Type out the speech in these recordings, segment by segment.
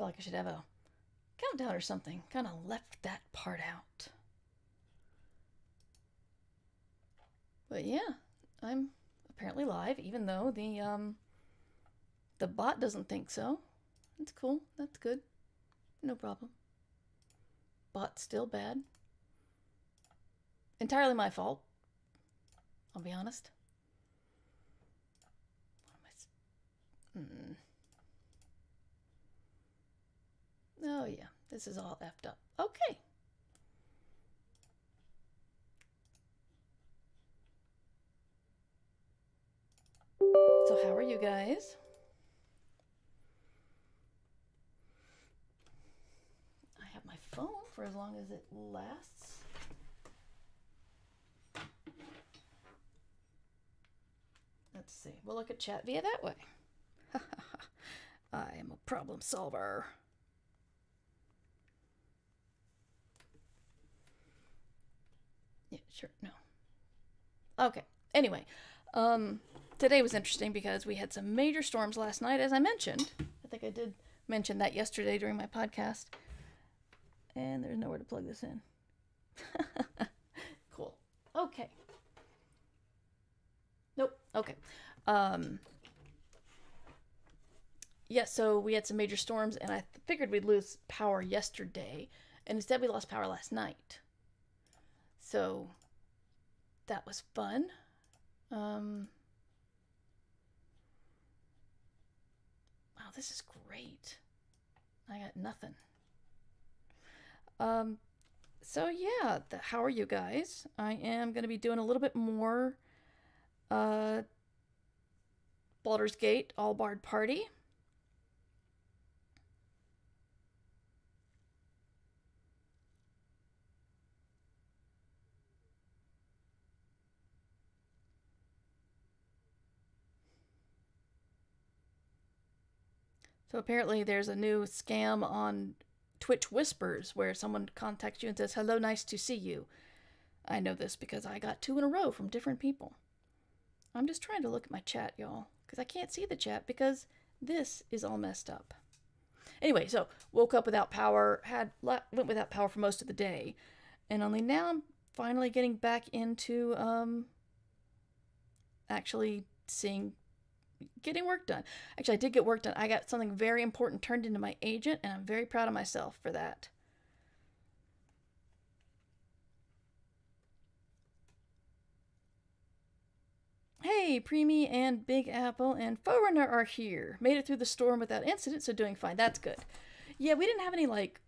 feel like I should have a countdown or something. Kind of left that part out. But yeah, I'm apparently live, even though the um the bot doesn't think so. That's cool. That's good. No problem. Bot's still bad. Entirely my fault. I'll be honest. What am I? Oh yeah, this is all effed up. Okay. So how are you guys? I have my phone for as long as it lasts. Let's see. We'll look at chat via that way. I am a problem solver. Yeah, sure. No. Okay. Anyway, um, today was interesting because we had some major storms last night, as I mentioned. I think I did mention that yesterday during my podcast. And there's nowhere to plug this in. cool. Okay. Nope. Okay. Um, yeah, so we had some major storms, and I figured we'd lose power yesterday, and instead we lost power last night. So that was fun. Um, wow, this is great. I got nothing. Um, so yeah, the, how are you guys? I am going to be doing a little bit more uh, Baldur's Gate All Bard Party. So apparently there's a new scam on Twitch Whispers where someone contacts you and says, Hello, nice to see you. I know this because I got two in a row from different people. I'm just trying to look at my chat, y'all, because I can't see the chat because this is all messed up. Anyway, so woke up without power, had went without power for most of the day, and only now I'm finally getting back into um actually seeing getting work done. Actually, I did get work done. I got something very important turned into my agent, and I'm very proud of myself for that. Hey, Preemie and Big Apple and Forerunner are here. Made it through the storm without incident, so doing fine. That's good. Yeah, we didn't have any, like,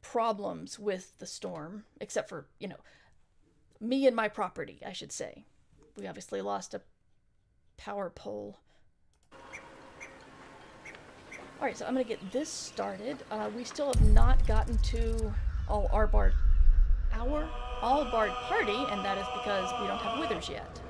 problems with the storm, except for, you know, me and my property, I should say. We obviously lost a power pole. Alright, so I'm going to get this started. Uh, we still have not gotten to all our bard, our all bard party, and that is because we don't have withers yet.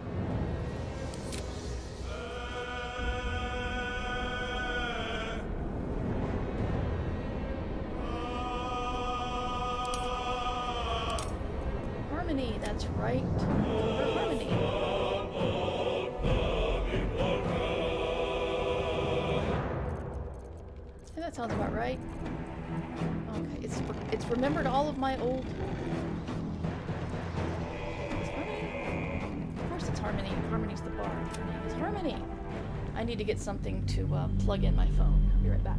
Old. It's Harmony. Of course, it's Harmony. Harmony's the bar. Is Harmony. I need to get something to uh, plug in my phone. I'll be right back.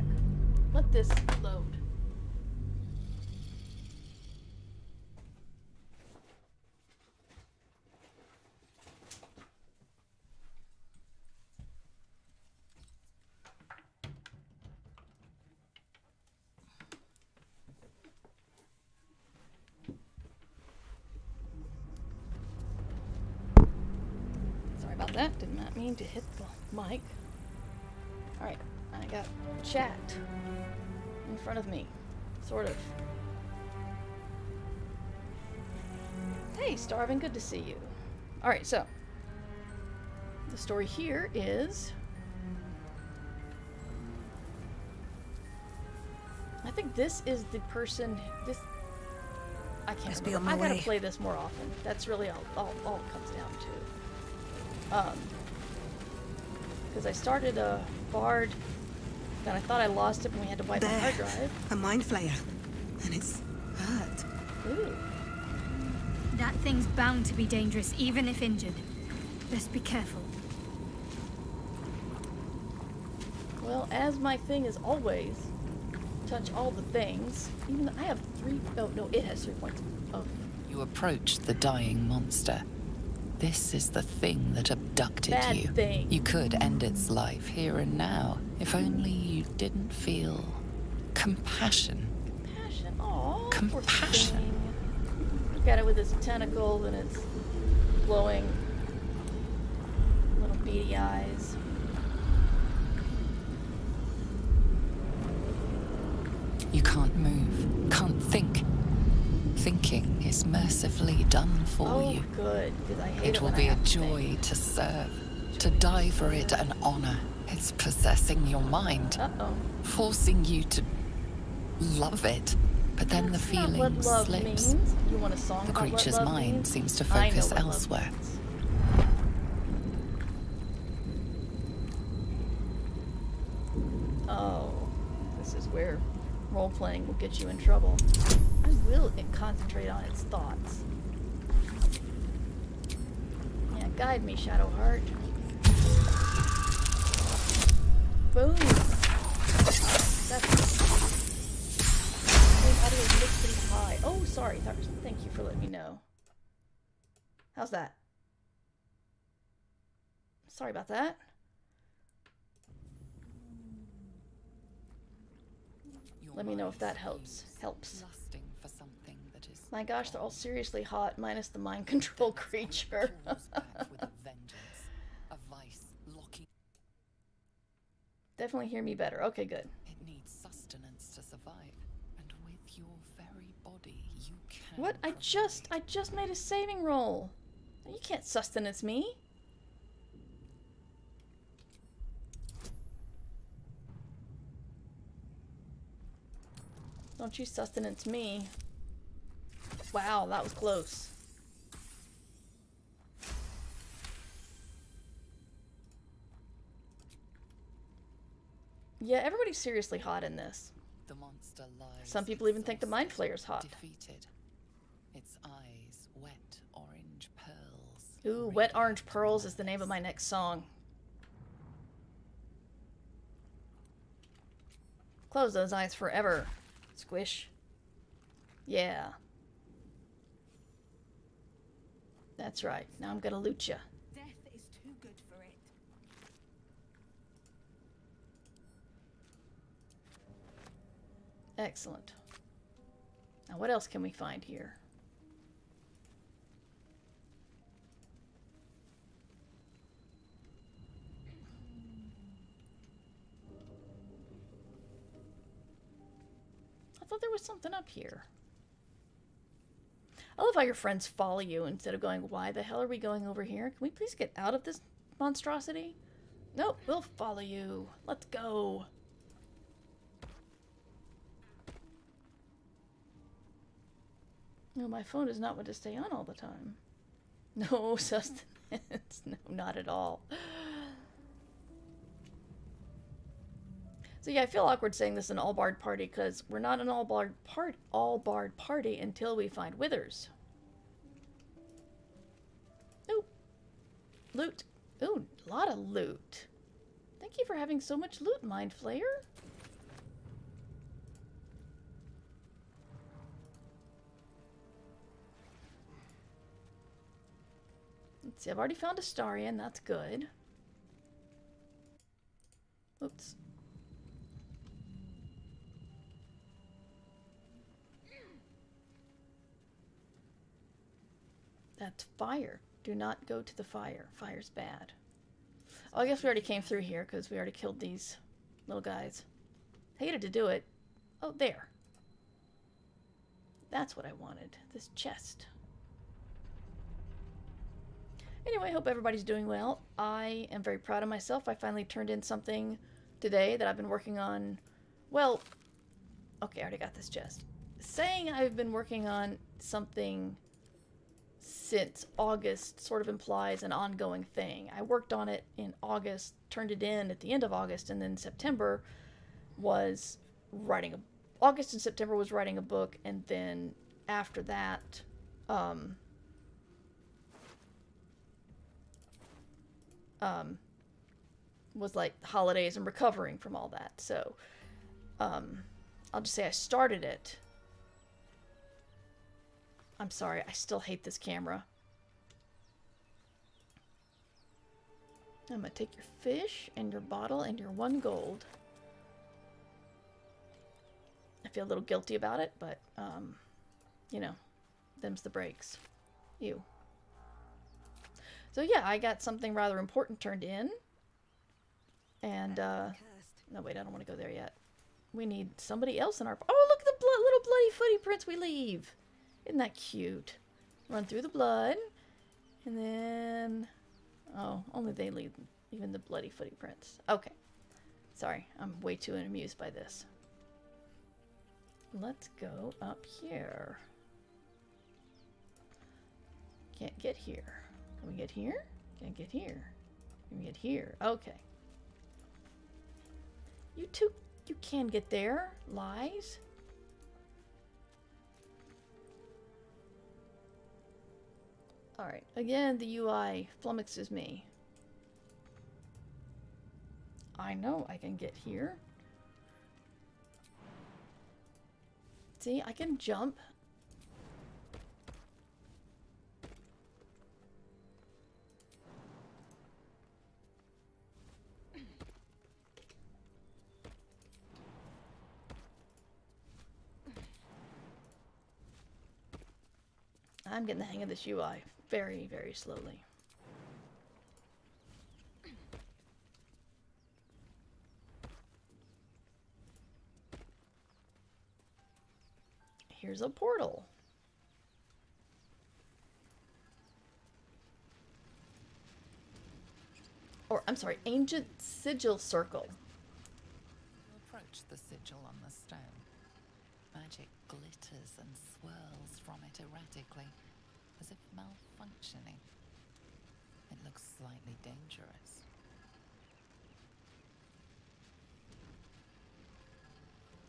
Let this load. Hey, good to see you. Alright, so. The story here is. I think this is the person. This. I can't Must be remember. on I my gotta way. play this more often. That's really all, all, all it comes down to. Um, because I started a bard And I thought I lost it when we had to wipe there, the hard drive. a mind flayer, and it's hurt. Ooh. That thing's bound to be dangerous, even if injured. Best be careful. Well, as my thing is always, touch all the things. Even though I have three. Oh no, it has three points Oh. You approach the dying monster. This is the thing that abducted Bad you. thing. You could end its life here and now, if only you didn't feel compassion. Compassion. Aw. poor Compassion. At it with its tentacles and its glowing little beady eyes. You can't move, can't think. Thinking is mercifully done for oh, you. good. Because I hate it, It will be a joy think. to serve, to die for it an honor. It's possessing your mind, Uh-oh. forcing you to love it. But then the feeling slips. You want a song The creature's mind means? seems to focus elsewhere. Oh, this is where role playing will get you in trouble. I will concentrate on its thoughts. Yeah, guide me, Shadowheart. Boom. Sorry. Th- Thank you for letting me know. How's that? Sorry about that. Your Let me know if that helps. Helps. For something that is My gosh, they're all seriously hot, minus the mind control creature. claws back with a vengeance, a vice locking. Definitely hear me better. Okay, good. It needs sustenance to survive, and with your very body, you can. What? I just, I just made a saving roll. You can't sustenance me. Don't you sustenance me. Wow, that was close. Yeah, everybody's seriously hot in this. The monster lies. Some people even think the mind flayer's hot. Defeated. Its eyes wet orange pearls. Ooh, Wet Orange Pearls is the name of my next song. Close those eyes forever. Squish. Yeah. That's right. Now I'm gonna loot ya. Death is too good for it. Excellent. Now what else can we find here? Thought there was something up here. I love how your friends follow you instead of going, why the hell are we going over here? Can we please get out of this monstrosity? Nope, we'll follow you. Let's go. No, my phone does not want to stay on all the time. No sustenance. No, not at all. So yeah, I feel awkward saying this an all barred party because we're not an all barred part all barred party until we find withers. Ooh. Loot. Ooh, a lot of loot. Thank you for having so much loot, Mind Flayer. Let's see, I've already found Astarion, that's good. Oops. That's fire. Do not go to the fire. Fire's bad. Oh, I guess we already came through here because we already killed these little guys. Hated to do it. Oh, there. That's what I wanted. This chest. Anyway, hope everybody's doing well. I am very proud of myself. I finally turned in something today that I've been working on. Well, okay, I already got this chest. Saying I've been working on something since August sort of implies an ongoing thing. I worked on it in August, turned it in at the end of August, and then September was writing a August and September was writing a book, and then after that, um, um, was like holidays and recovering from all that. So, um, I'll just say I started it. I'm sorry, I still hate this camera. I'm gonna take your fish and your bottle and your one gold. I feel a little guilty about it, but, um, you know, them's the breaks. You. So yeah, I got something rather important turned in. And, uh, no wait, I don't want to go there yet. We need somebody else in our... Oh, look at the blo little bloody footy prints we leave. Isn't that cute? Run through the blood. And then... Oh, only they leave even the bloody footy prints. Okay. Sorry, I'm way too amused by this. Let's go up here. Can't get here. Can we get here? Can't get here. Can we get here? Okay. You two, you can get there. Lies. Alright, again, the UI flummoxes me. I know I can get here. See, I can jump. I'm getting the hang of this UI very, very slowly. Here's a portal. Or, I'm sorry, Ancient Sigil Circle. Approach the sigil on the stone. Magic glitters and swirls from it erratically, as if malfunctioning. It looks slightly dangerous.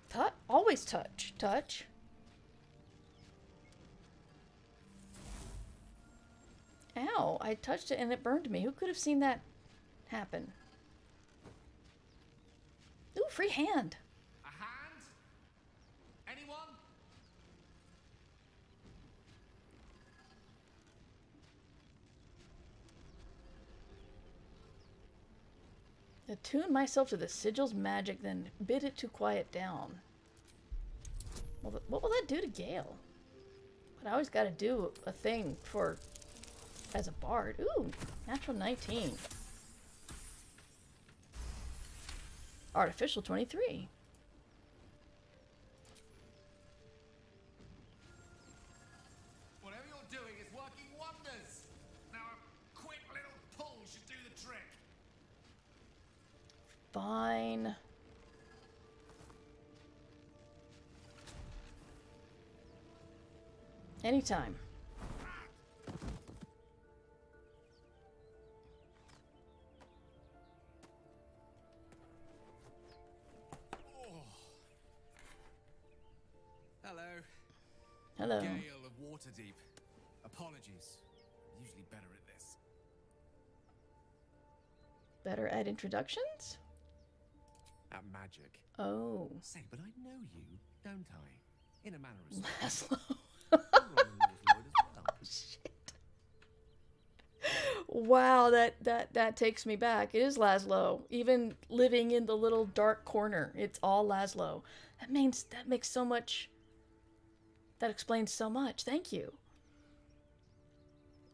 Touch, always touch, touch. Ow, I touched it and it burned me. Who could have seen that happen? Ooh, free hand. Hand? Attune myself to the sigil's magic, then bid it to quiet down. Well, what will that do to Gale? But I always got to do a thing for as a bard. Ooh, natural 19. Artificial 23. Fine. Anytime. Hello. Hello. Gale of Waterdeep. Apologies. Usually better at this. Better at introductions? At magic. Oh. Say, but I know you, don't I? In a manner of speaking. Laszlo. You're on the North Road as well. Shit. Wow, that, that that takes me back. It is Laszlo. Even living in the little dark corner, it's all Laszlo. That means that makes so much. That explains so much. Thank you.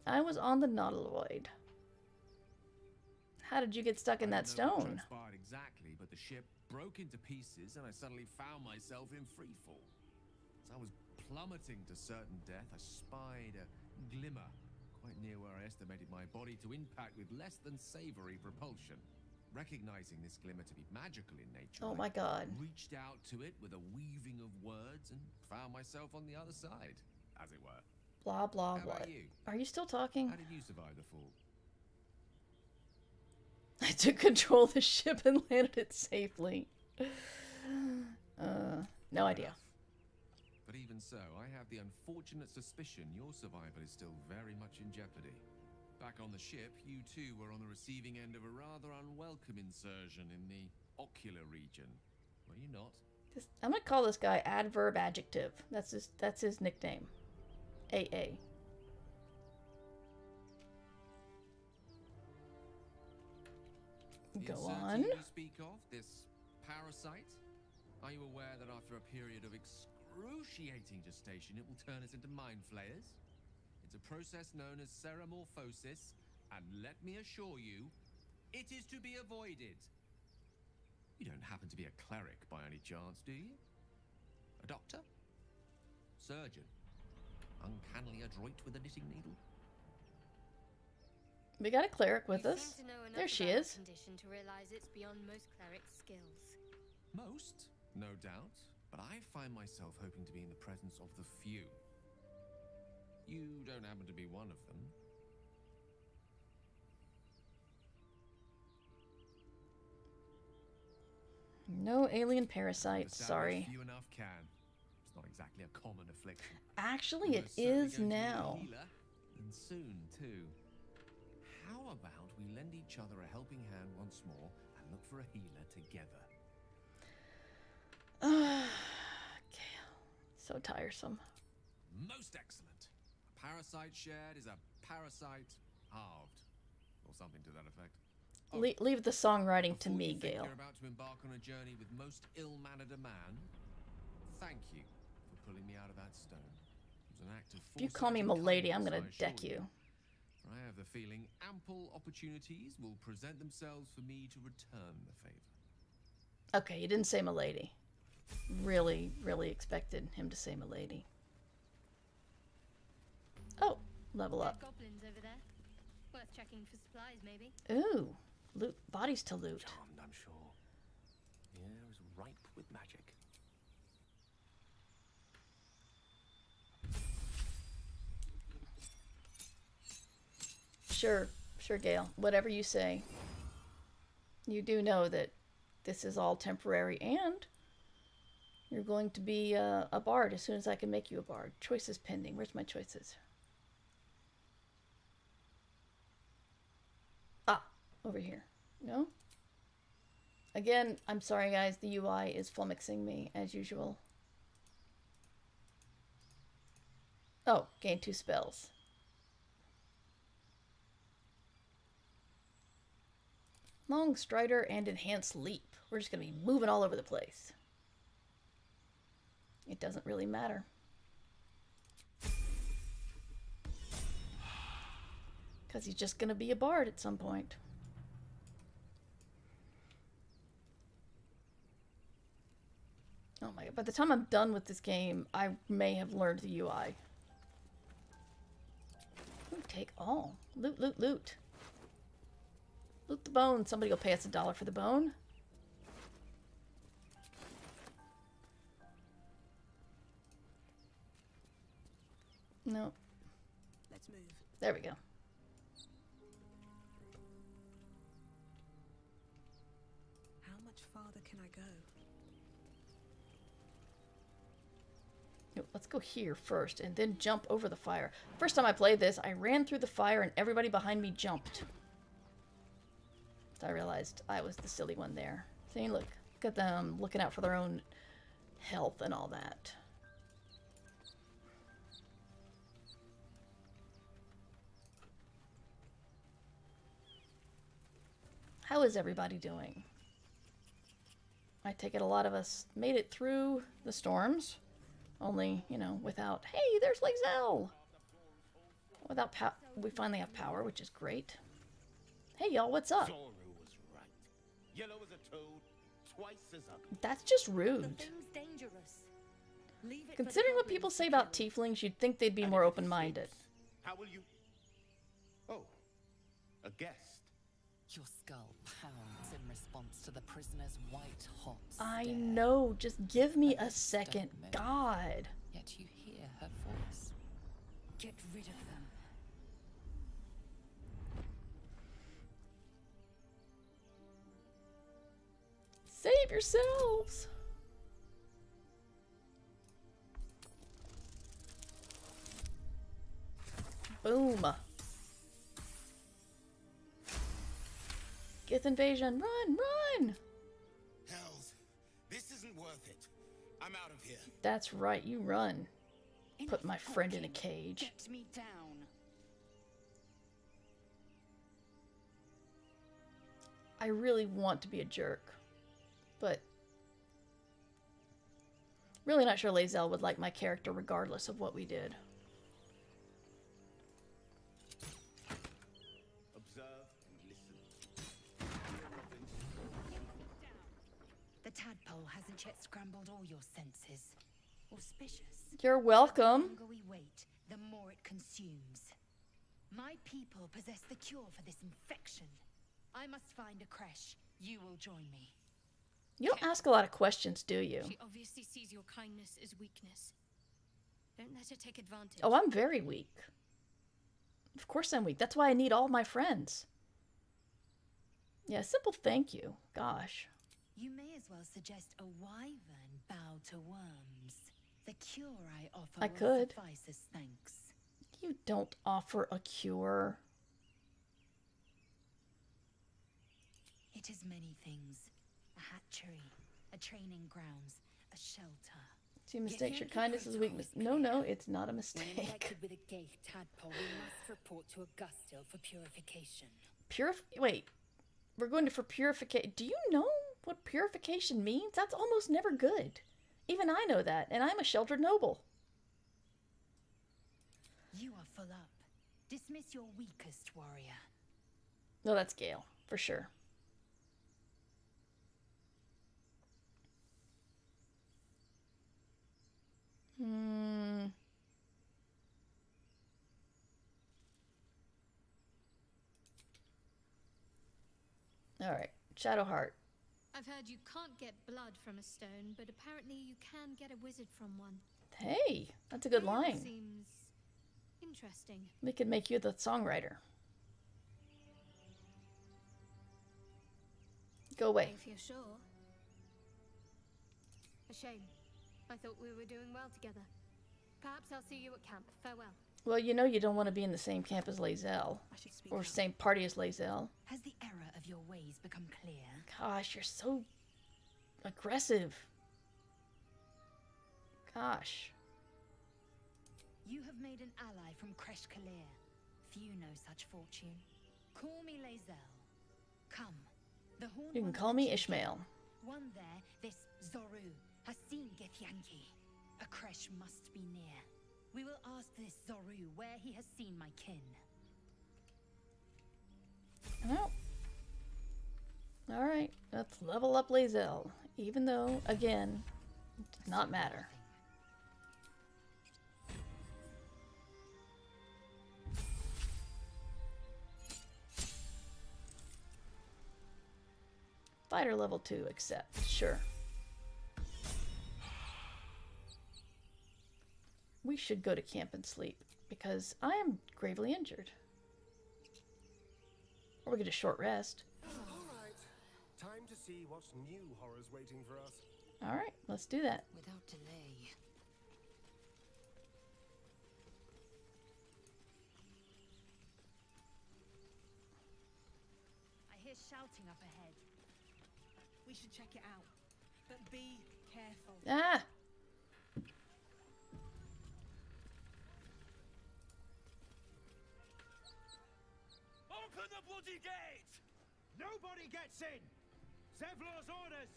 I was on the Nautiloid. How did you get stuck in that don't know what stone? transpired exactly, but the ship broke into pieces and I suddenly found myself in freefall. As I was plummeting to certain death, I spied a glimmer quite near where I estimated my body to impact with less than savory propulsion. Recognizing this glimmer to be magical in nature, Oh I my god. reached out to it with a weaving of words and found myself on the other side, as it were. Blah blah How blah. you? Are you still talking? How did you survive the fall? I took control of the ship and landed it safely. Uh, no idea. But even so, I have the unfortunate suspicion your survival is still very much in jeopardy. Back on the ship, you too were on the receiving end of a rather unwelcome insertion in the ocular region. Were you not? Just, I'm gonna call this guy adverb adjective. That's his. That's his nickname. AA. Go on. You speak of this parasite. Are you aware that after a period of excruciating gestation, it will turn us into mind flayers? It's a process known as ceremorphosis, and let me assure you, it is to be avoided. You don't happen to be a cleric by any chance, do you? A doctor? Surgeon? Uncannily adroit with a knitting needle? We got a cleric with You us. seem to know enough There she is. Condition to realize it's beyond most clerics' skills. Most, no doubt, but I find myself hoping to be in the presence of the few. You don't happen to be one of them. No alien parasites. Sorry. savage Few enough can. It's not exactly a common affliction. Actually, it We're certainly is going to need a now. and soon too. About we lend each other a helping hand once more and look for a healer together? Gale. So tiresome. Most excellent. A parasite shared is a parasite halved, or something to that effect. Oh, Le- leave the songwriting to me, you Gale. You're about to embark on a journey with most ill-mannered a man. Thank you for pulling me out of that stone. It was an act of If you call me milady, I'm gonna deck you. For I have the feeling ample opportunities will present themselves for me to return the favor. Okay, you didn't say milady. Really, really expected him to say milady. Oh, level up. goblins over there. Worth checking for supplies, maybe. Ooh, loot. Bodies to loot. Charmed, I'm sure. The air is ripe with magic. Sure, sure, Gale. Whatever you say. You do know that this is all temporary and you're going to be uh, a bard as soon as I can make you a bard. Choices pending. Where's my choices? Ah, over here. No? Again, I'm sorry, guys. The UI is flummoxing me as usual. Oh, gain two spells. Long strider and enhanced leap. We're just going to be moving all over the place. It doesn't really matter. Because he's just going to be a bard at some point. Oh my god, by the time I'm done with this game, I may have learned the UI. Ooh, take all. Loot, loot, loot. Loot the bone. Somebody will pay us a dollar for the bone. No. Let's move. There we go. How much farther can I go? Let's go here first and then jump over the fire. First time I played this, I ran through the fire and everybody behind me jumped. I realized I was the silly one there. See, look, look at them looking out for their own health and all that. How is everybody doing? I take it a lot of us made it through the storms. Only, you know, without, hey, there's Lae'zel! Without power, we finally have power, which is great. Hey, y'all, what's up? Zoro was right. Yellow as a toad, twice as ugly. That's just The rude. thing's dangerous. Leave it Considering what people say about kill. tieflings, you'd think they'd be And more open minded. How will you? Oh, a guest. Your skull pounds in response to the prisoner's white hot I know, just give me a Others second. move. God. Yet you hear her voice. Get rid of them. Save yourselves! Boom! Gith invasion! Run! Run! Hells! This isn't worth it. I'm out of here. That's right, you run. Put my friend in a cage. Me down. I really want to be a jerk but really not sure Lae'zel would like my character regardless of what we did. Observe and listen. The tadpole hasn't yet scrambled all your senses. Auspicious. You're The welcome. longer we wait, the more it consumes. My people possess the cure for this infection. I must find a creche. You will join me. You don't ask a lot of questions, do you? She obviously sees your kindness as weakness. Don't let her take advantage. Oh, I'm very weak. Of course I'm weak. That's why I need all my friends. Yeah, simple thank you. Gosh. You may as well suggest a wyvern bow to worms. The cure I offer I could. suffice thanks. You don't offer a cure. It is many things. A hatchery, a training grounds, a shelter. She mistakes your kindness as weakness. No, no, it's not a When mistake. infected with a gay tadpole, we must report to Augustil for purification. Purif- Wait, we're going to for purification. Do you know what purification means? That's almost never good. Even I know that, and I'm a sheltered noble. You are full up. Dismiss your weakest warrior. No, that's Gale, for sure. Hmm. All right, Shadowheart. I've heard you can't get blood from a stone, but apparently you can get a wizard from one. Hey, that's a good line. Seems interesting. We could make you the songwriter. Go away. If you're sure. A shame. I thought we were doing well together. Perhaps I'll see you at camp. Farewell. Well, you know you don't want to be in the same camp as Lae'zel. I should speak Or out. same party as Lae'zel. Has the error of your ways become clear? Gosh, you're so aggressive. Gosh. You have made an ally from Creche K'liir. Few know such fortune. Call me Lae'zel. Come. The horn You can call me Ishmael. One there, this Zoru, has seen Githyanki. A creche must be near. We will ask this Zorru where he has seen my kin. Well. Alright, let's level up Lae'zel. Even though, again, it does not matter. Fighter level 2, accept. Sure. We should go to camp and sleep, because I am gravely injured. Or we get a short rest. Alright, time to see what's new horrors waiting for us. Alright, let's do that. Without delay. I hear shouting up ahead. We should check it out. But be careful. Ah! Open the bloody gate! Nobody gets in! Zevlor's orders!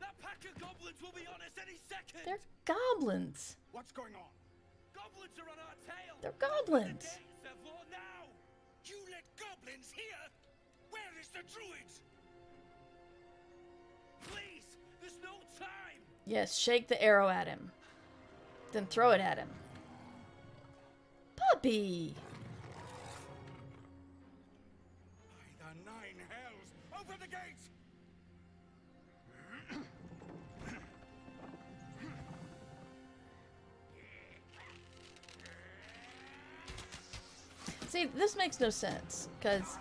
That pack of goblins will be on us any second! They're goblins! What's going on? Goblins are on our tail! They're goblins! The gate, Zevlor, now! You let goblins here? Where is the druid? Please! There's no time! Yes, shake the arrow at him. Then throw it at him. Puppy! See, this makes no sense, because...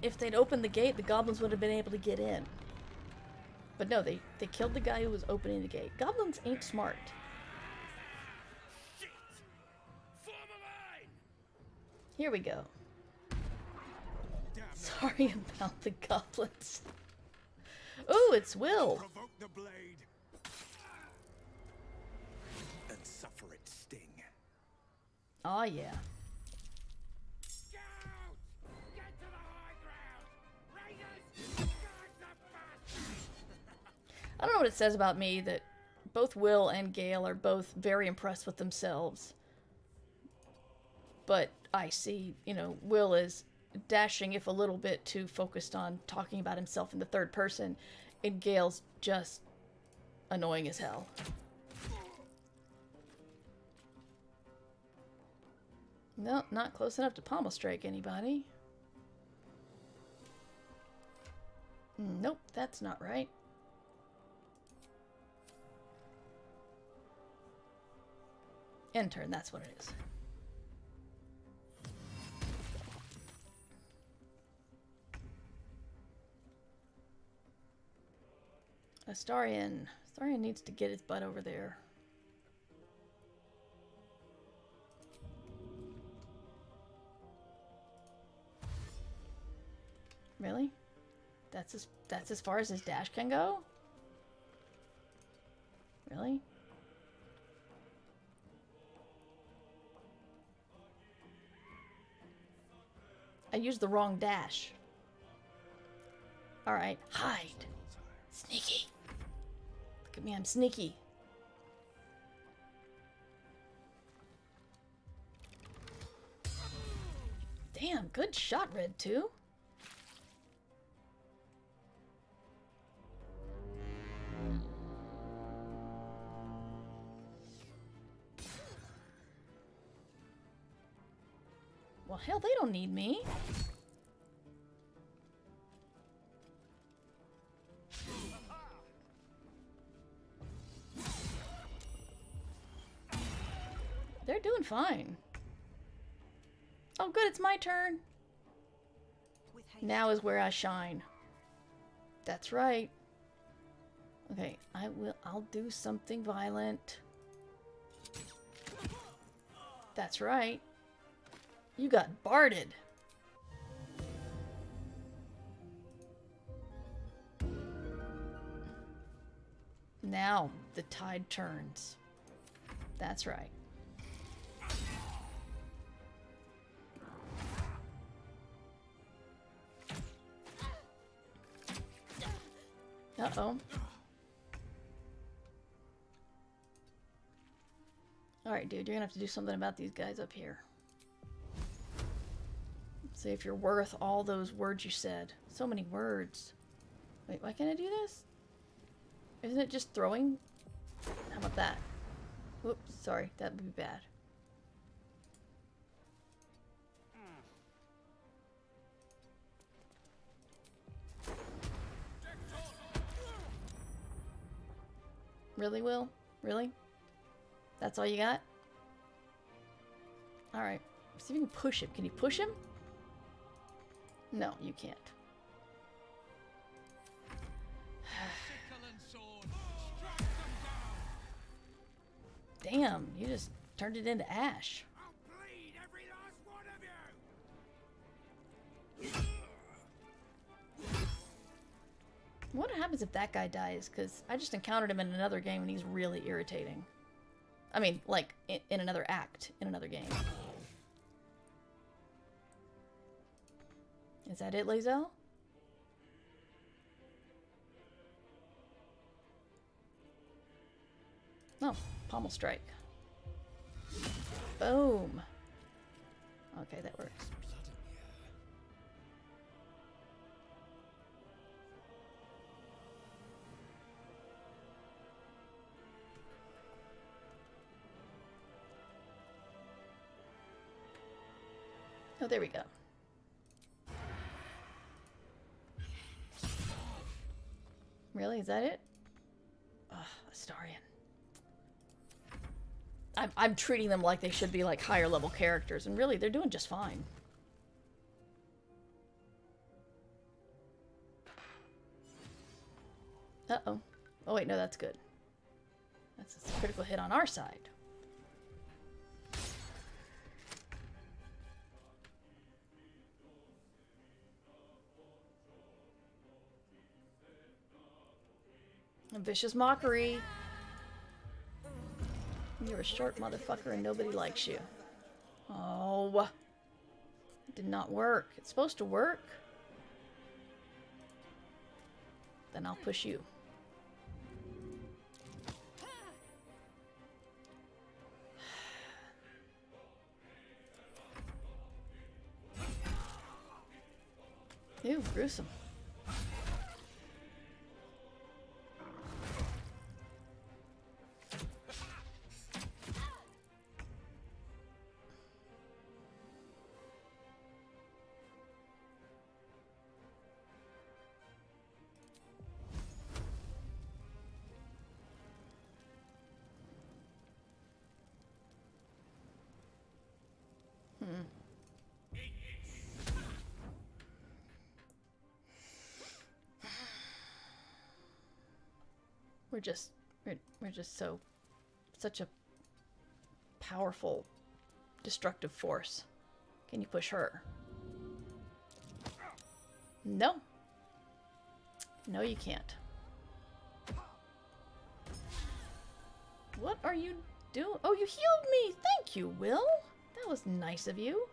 If they'd opened the gate, the goblins would have been able to get in. But no, they, they killed the guy who was opening the gate. Goblins ain't smart. Here we go. Sorry about the goblins. Oh, it's Will. Oh yeah. I don't know what it says about me that both Will and Gale are both very impressed with themselves. But I see, you know, Will is dashing, if a little bit too focused on talking about himself in the third person, and Gale's just annoying as hell. No, not close enough to pommel strike anybody. Nope, that's not right. End turn, that's what it is. Astarion. Astarion needs to get his butt over there. Really? That's as that's as far as his dash can go? Really? I used the wrong dash. Alright, hide. Sneaky. Look at me, I'm sneaky. Damn, good shot, Red 2. Hell, they don't need me. They're doing fine. Oh, good, it's my turn. Now is where I shine. That's right. Okay, I will. I'll do something violent. That's right. You got barded. Now the tide turns. That's right. Uh-oh. Alright, dude, you're gonna have to do something about these guys up here. See if you're worth all those words you said. So many words. Wait, why can't I do this? Isn't it just throwing? How about that? Whoops, sorry, that would be bad. Really, Will? Really? That's all you got? Alright. See if you can push him. Can you push him? No, you can't. Damn, you just turned it into ash. What happens if that guy dies? Because I just encountered him in another game and he's really irritating. I mean, like, in, in another act, in another game. Is that it, Lae'zel? No, oh, pommel strike. Boom. Okay, that works. Oh, there we go. Really? Is that it? Ugh, Astarion. I'm, I'm treating them like they should be like higher level characters, and really, they're doing just fine. Uh-oh. Oh, wait, no, that's good. That's a critical hit on our side. Vicious mockery. You're a short motherfucker and nobody likes you. Oh. It did not work. It's supposed to work. Then I'll push you. Ew, gruesome. We're just we're, we're just so such a powerful destructive force. Can you push her? No. No, you can't. What are you doing? Oh, you healed me! Thank you, Will! That was nice of you.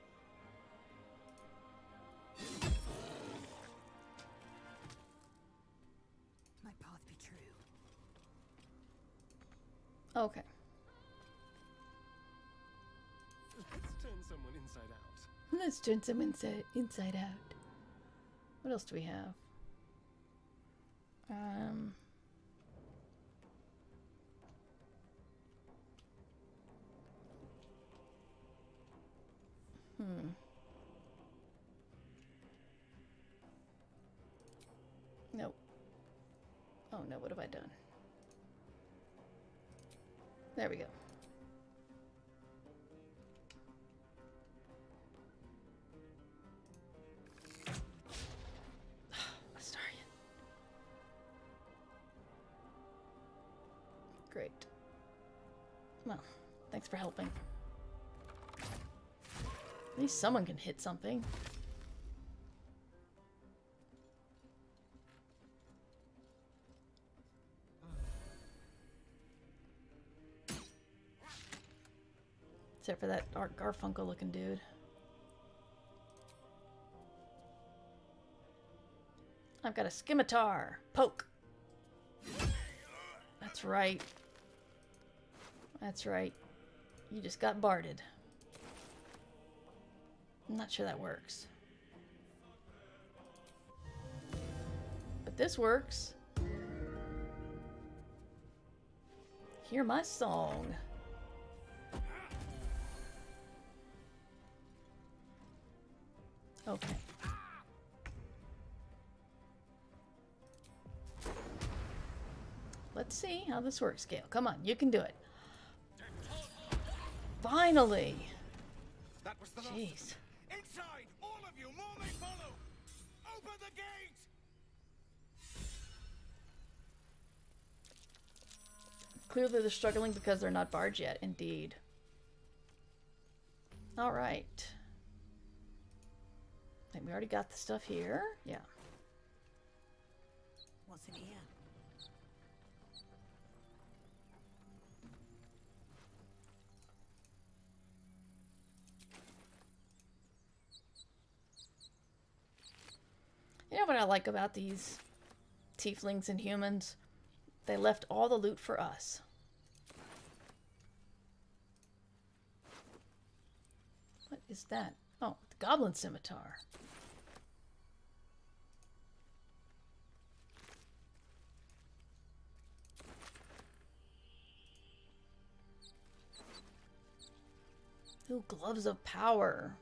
Okay. Let's turn someone inside out. Let's turn some inside inside out. What else do we have? Um. Hmm. Nope. Oh no, what have I done? There we go. Astarion. Great. Well, thanks for helping. At least someone can hit something. Except for that Art Garfunkel looking dude. I've got a scimitar. Poke. That's right. That's right. You just got barded. I'm not sure that works. But this works. Hear my song. Okay. Let's see how this works, Gale. Come on, you can do it. Finally! That was the last. Jeez. Inside, all of you, more may follow. Open the gate. Clearly they're struggling because they're not barred yet, indeed. Alright. Think we already got the stuff here. Yeah. What's in here? You know what I like about these tieflings and humans? They left all the loot for us. What is that? Oh, the goblin scimitar. Ooh, gloves of power.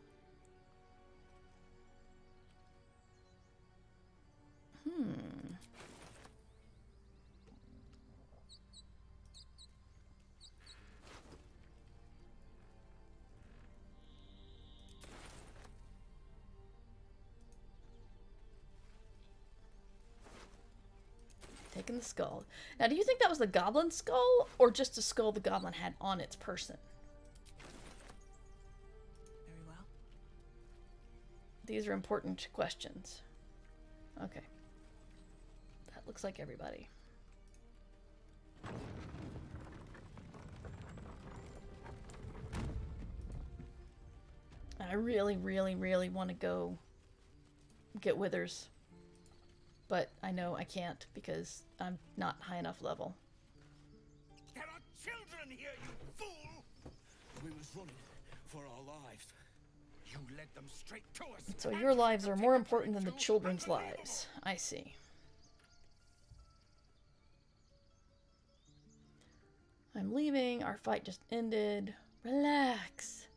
Hmm. Taking the skull. Now, do you think that was the goblin skull or just a skull the goblin had on its person? These are important questions. Okay. That looks like everybody. I really, really, really want to go get Withers. But I know I can't because I'm not high enough level. There are children here, you fool! We was running for our lives. So your lives are more important than the children's lives. I see. I'm leaving. Our fight just ended. Relax.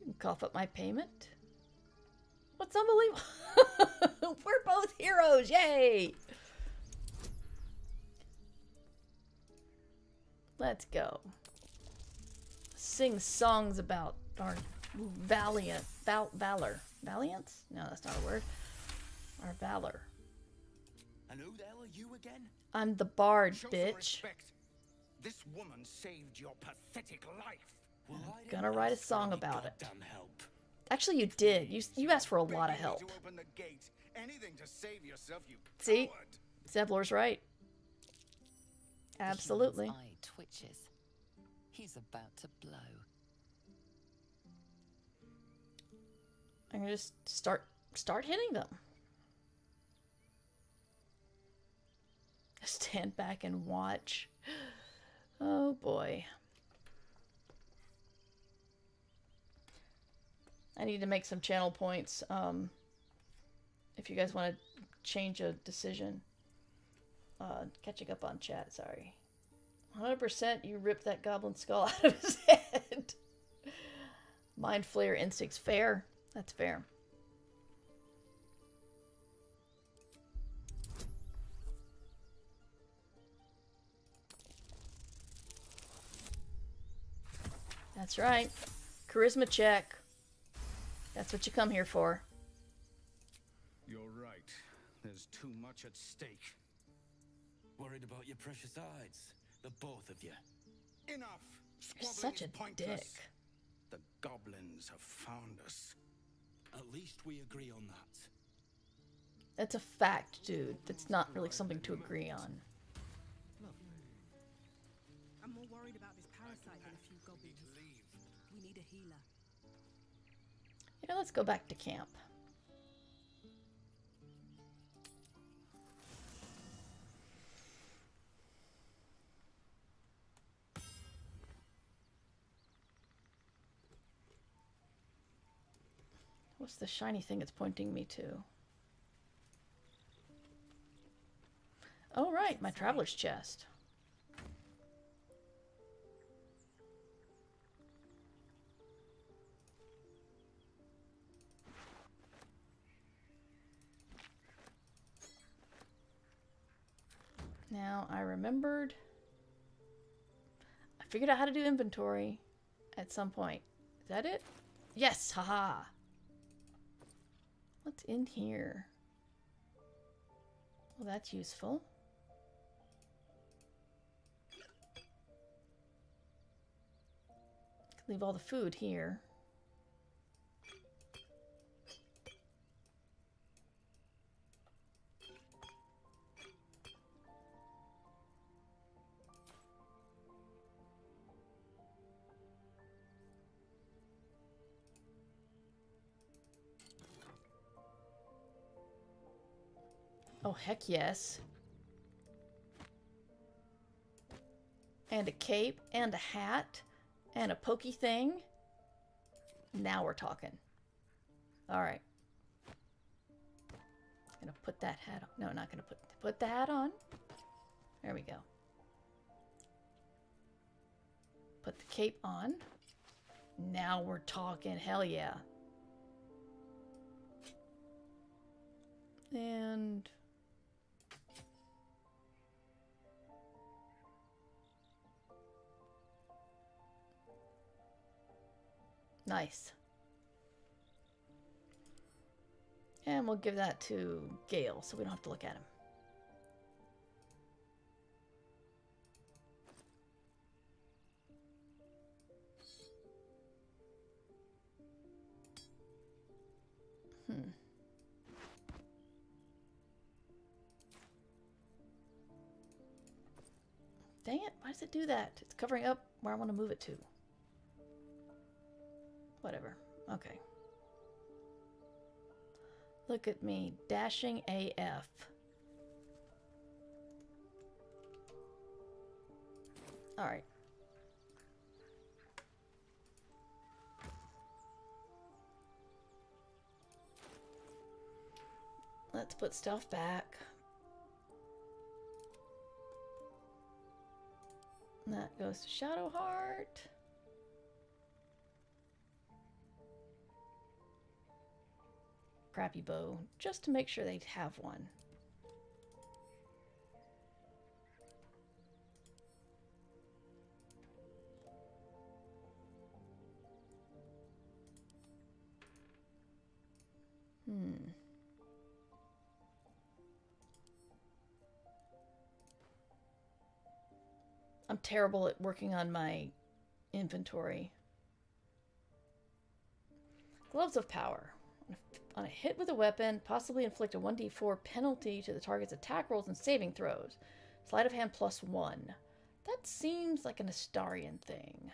You can cough up my payment. What's unbelievable? We're both heroes. Yay! Let's go. Sing songs about our valiant val valor. Valiance? No, that's not a word. Our valor. And who the hell are you again? I'm the bard, Show bitch. This woman saved your pathetic life. Well, I didn't Gonna write a song about it. help. Actually, you did. You you asked for a lot of help. To open the gate. Anything to save yourself, you See? coward. Zevlor's right. The Absolutely. eye twitches. He's about to blow. I'm gonna just start start hitting them. Stand back and watch. Oh boy. I need to make some channel points. Um, if you guys want to change a decision. Uh, catching up on chat, sorry. 100% you ripped that goblin skull out of his head. Mind flayer instincts. Fair. That's fair. That's right. Charisma check. That's what you come here for. You're right. There's too much at stake. Worried about your precious hides. The both of you. Enough. You're such a pointless. dick. The goblins have found us. At least we agree on that. That's a fact, dude. That's not really something to agree on. I'm more worried about this parasite than a few goblins. We need a healer. You know, let's go back to camp. What's the shiny thing it's pointing me to? Oh, right, my traveler's chest. Now, I remembered. I figured out how to do inventory at some point. Is that it? Yes, haha. What's in here? Well, that's useful. Leave all the food here. Oh, heck yes. And a cape, and a hat, and a pokey thing. Now we're talking. Alright. Gonna put that hat on. No, not gonna put put the hat on. There we go. Put the cape on. Now we're talking. Hell yeah. And Nice. And we'll give that to Gale so we don't have to look at him. Hmm. Dang it, why does it do that? It's covering up where I want to move it to. Whatever. Okay. Look at me, dashing AF. Alright. Let's put stuff back. That goes to Shadowheart. Crappy bow, just to make sure they have one. Hmm. I'm terrible at working on my inventory. Gloves of Power. On a hit with a weapon, possibly inflict a 1d4 penalty to the target's attack rolls and saving throws. Sleight of hand plus one. That seems like an Astarion thing.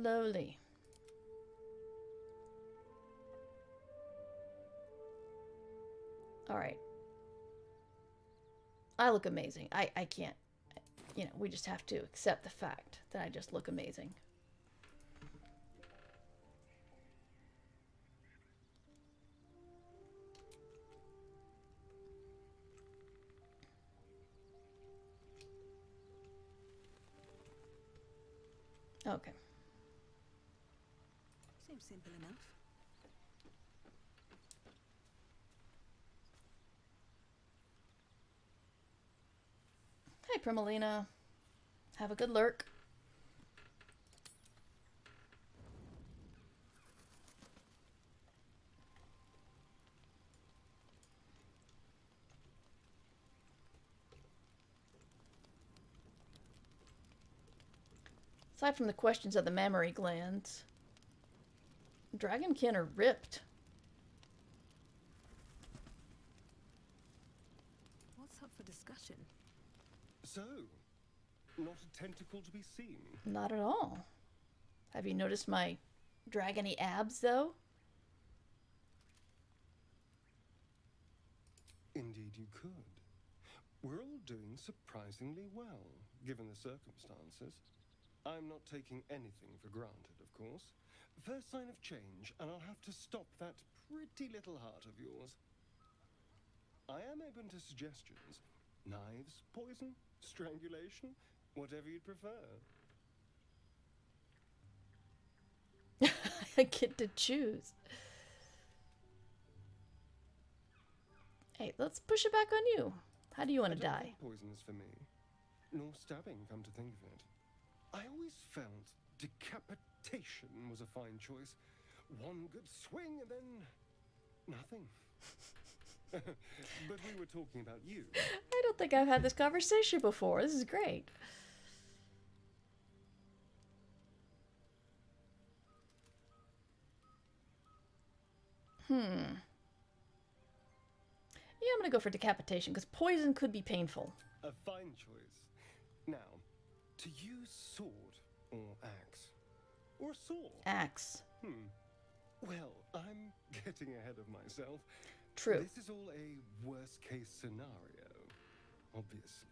Slowly. Alright. I look amazing. I, I can't, you know, we just have to accept the fact that I just look amazing. Simple enough. Hi, Primalina. Have a good lurk. Aside from the questions of the mammary glands, dragonkin are ripped. What's up for discussion? So, not a tentacle to be seen. Not at all. Have you noticed my dragony abs, though? Indeed, you could. We're all doing surprisingly well, given the circumstances. I'm not taking anything for granted, of course. First sign of change, and I'll have to stop that pretty little heart of yours. I am open to suggestions. Knives, poison, strangulation, whatever you'd prefer. I get to choose. Hey, let's push it back on you. How do you want to die? Poison is for me. Nor stabbing, come to think of it. I always felt was a fine choice. One good swing and then nothing. but we were talking about you. I don't think I've had this conversation before. This is great. Hmm. Yeah, I'm gonna go for decapitation because poison could be painful. A fine choice. Now, to use sword or axe? Or saw? Axe. Hmm. Well, I'm getting ahead of myself. True. This is all a worst case scenario, obviously.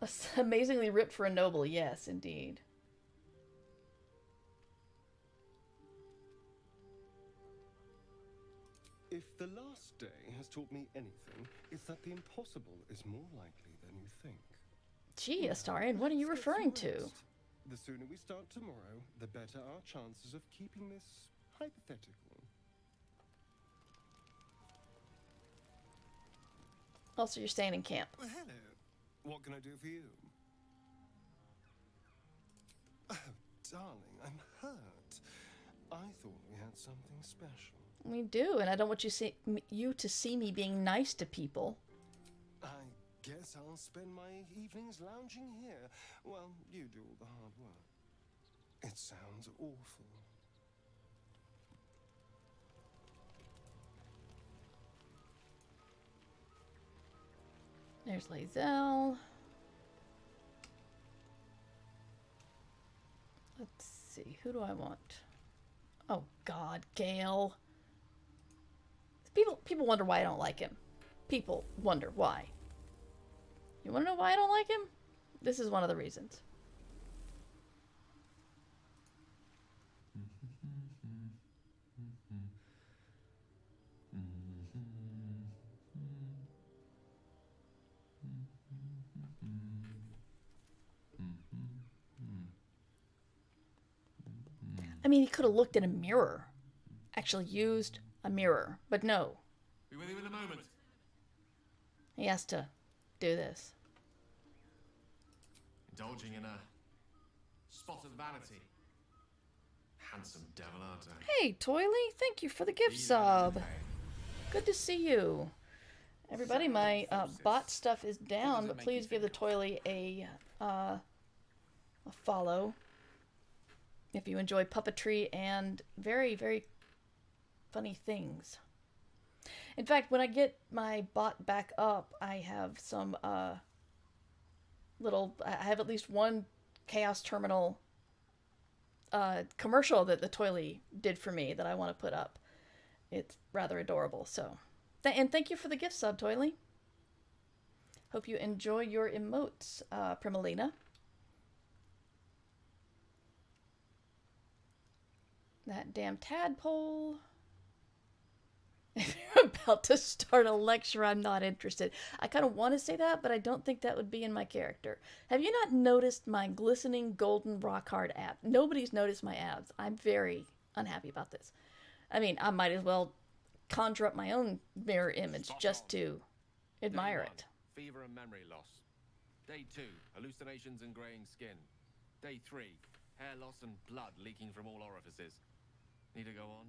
That's Amazingly ripped for a noble, yes, indeed. If the last day has taught me anything, it's that the impossible is more likely than you think. Gee, Astarion, what are you referring to? The sooner we start tomorrow, the better our chances of keeping this hypothetical. Also, you're staying in camp. Well, hello. What can I do for you? Oh, darling, I'm hurt. I thought we had something special. We do, and I don't want you see you to see me being nice to people. Guess I'll spend my evenings lounging here while you do all the hard work. It sounds awful. There's Lae'zel. Let's see, who do I want? Oh God, Gale. People people wonder why I don't like him. People wonder why. You want to know why I don't like him? This is one of the reasons. I mean, he could have looked in a mirror. Actually used a mirror, but no. Be with you in a moment. He has to do this. Indulging in a spot of vanity. Handsome devil, aren't I? Hey, Toily, thank you for the gift sub. Good to see you. Everybody, my uh, bot stuff is down, but please give the Toily a, uh, a follow if you enjoy puppetry and very, very funny things. In fact, when I get my bot back up, I have some uh, little. I have at least one Chaos Terminal uh, commercial that the Toily did for me that I want to put up. It's rather adorable. So, Th- and thank you for the gift sub, Toily. Hope you enjoy your emotes, uh, Primalina. That damn tadpole. If you're about to start a lecture, I'm not interested. I kind of want to say that, but I don't think that would be in my character. Have you not noticed my glistening golden rock hard abs? Nobody's noticed my abs. I'm very unhappy about this. I mean, I might as well conjure up my own mirror image just to admire one, it. Fever and memory loss. Day two, hallucinations and graying skin. Day three, hair loss and blood leaking from all orifices. Need to go on?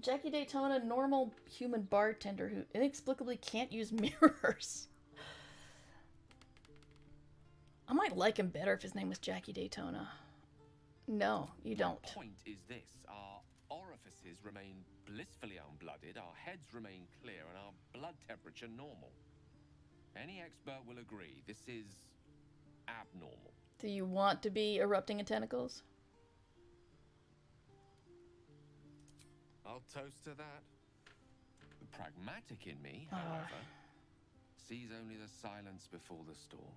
Jackie Daytona, normal human bartender who inexplicably can't use mirrors. I might like him better if his name was Jackie Daytona. No, you don't. My point is this our orifices remain blissfully unblooded, our heads remain clear, and our blood temperature normal. Any expert will agree this is abnormal. Do you want to be erupting in tentacles? I'll toast to that. The pragmatic in me, Ah. however, sees only the silence before the storm.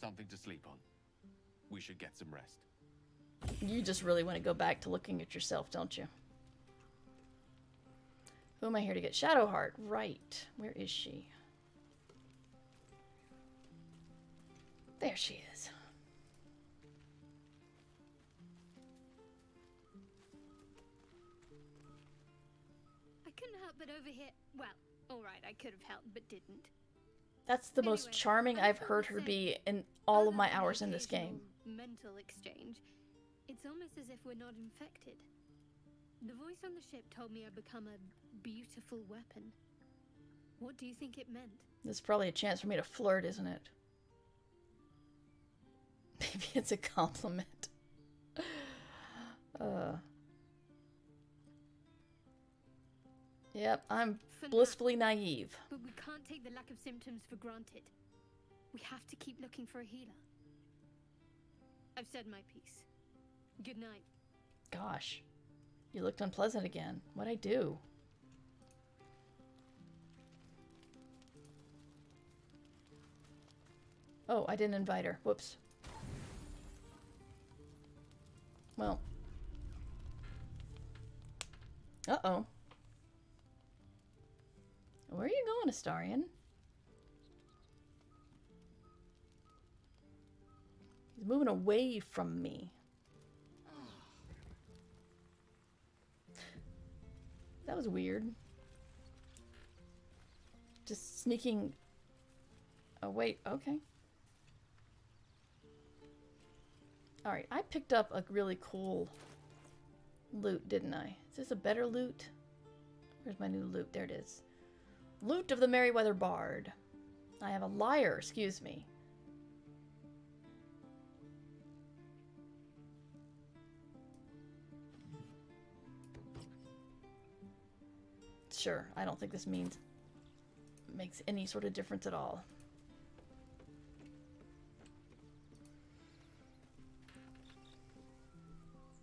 Something to sleep on. We should get some rest. You just really want to go back to looking at yourself, don't you? Who am I here to get? Shadowheart. Right. Where is she? There she is. I couldn't help but overhear. Well, alright, I could have helped, but didn't. That's the most charming I've heard her be in all of my hours in this game. Mental exchange. It's almost as if we're not infected. The voice on the ship told me I'd become a beautiful weapon. What do you think it meant? This is probably a chance for me to flirt, isn't it? Maybe it's a compliment. Uh. Yep, I'm For now. blissfully naive. But we can't take the lack of symptoms for granted. We have to keep looking for a healer. I've said my piece. Good night. Gosh, you looked unpleasant again. What'd I do? Oh, I didn't invite her. Whoops. Well. Uh-oh. Where are you going, Astarion? He's moving away from me. That was weird. Just sneaking Oh, wait, okay. Alright, I picked up a really cool loot, didn't I? Is this a better loot? Where's my new loot? There it is. Loot of the Merryweather Bard. I have a lyre, excuse me. Sure, I don't think this means makes any sort of difference at all.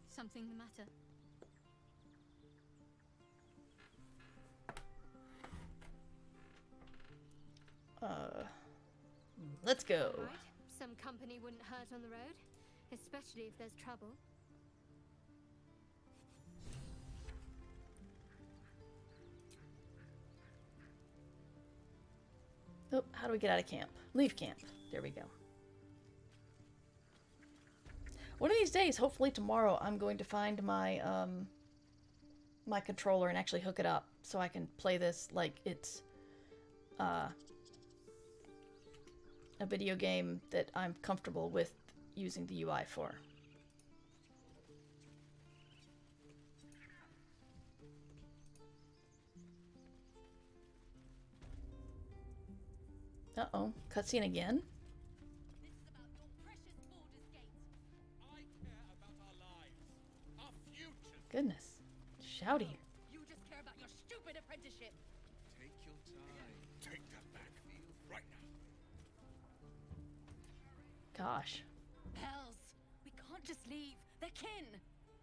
Something the matter? Uh, let's go. Right? Some company wouldn't hurt on the road, especially if there's trouble. Oh, how do we get out of camp? Leave camp. There we go. One of these days, hopefully tomorrow, I'm going to find my um my controller and actually hook it up so I can play this like it's uh a video game that I'm comfortable with using the UI for. Uh-oh, cutscene again? Goodness. Shouty. Gosh. Hells, we can't just leave. They're kin.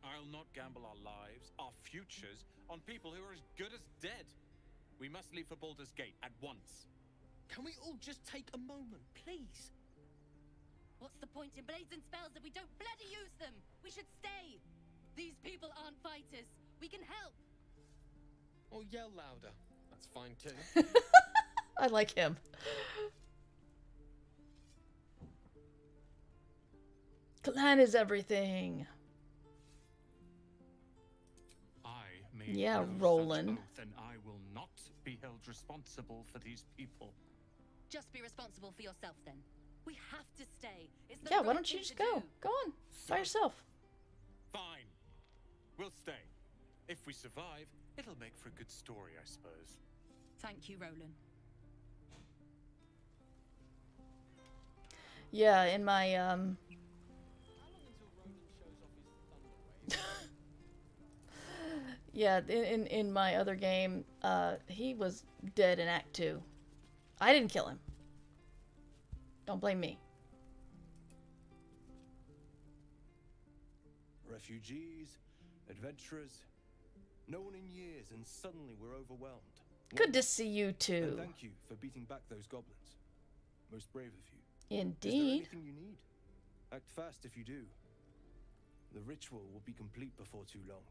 I'll not gamble our lives, our futures, on people who are as good as dead. We must leave for Baldur's Gate at once. Can we all just take a moment, please? What's the point in blades and spells if we don't bloody use them? We should stay. These people aren't fighters. We can help. Or yell louder. That's fine too. I like him. Clan is everything. I made Yeah, Roland. oath, and I will not be held responsible for these people. Just be responsible for yourself then. We have to stay. It's the Yeah, why don't you just go? do. Go on. By yourself. Fine. We'll stay. If we survive, it'll make for a good story, I suppose. Thank you, Roland. Yeah, in my um Yeah, in, in in my other game, uh he was dead in act 2. I didn't kill him. Don't blame me. Refugees, adventurers, no one in years, and suddenly we're overwhelmed. Good to see you too. And thank you for beating back those goblins. Most brave of you. Indeed. anything you need? Act fast if you do. The ritual will be complete before too long.